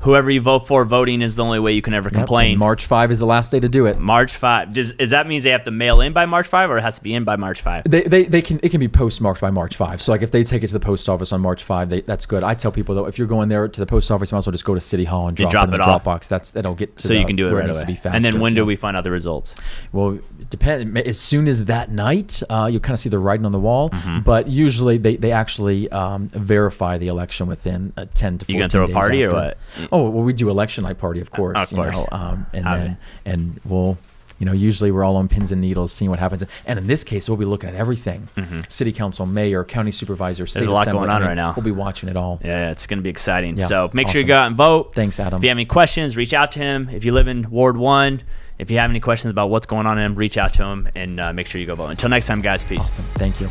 S1: Whoever you vote for, voting is the only way you can ever complain.
S2: and March five is the last day to do it.
S1: March 5. Does, does that means they have to mail in by March 5 or it has to be in by March 5?
S2: They, they, they can it can be postmarked by March 5. So like if they take it to the post office on March 5, they, that's good. I tell people though if you're going there to the post office, you might as well just go to City Hall and drop,
S1: drop
S2: it in
S1: it
S2: the
S1: off.
S2: Dropbox. That's that'll get to
S1: So you can do it right away.
S2: to
S1: and then when do we find out the results?
S2: Well, it depend as soon as that night, uh, you kind of see the writing on the wall.
S1: Mm-hmm.
S2: But usually they, they actually um, verify the election within uh, 10 to 14
S1: You gonna throw a
S2: days
S1: party or what?
S2: Oh, well, we do election night party, of course.
S1: Of course.
S2: You know, um, and then and we'll. You know, usually we're all on pins and needles, seeing what happens. And in this case, we'll be looking at everything: city council, mayor, county supervisor, state
S1: Mm-hmm. a lot
S2: assembly.
S1: going
S2: I
S1: on
S2: mean,
S1: right now.
S2: We'll be watching it all.
S1: Yeah, it's going to be exciting.
S2: Yeah,
S1: so make sure you go out and vote.
S2: Thanks, Adam.
S1: If you have any questions, reach out to him. If you live in Ward 1, if you have any questions about what's going on in him, reach out to him and uh, make sure you go vote. Until next time, guys, peace.
S2: Awesome. Thank you.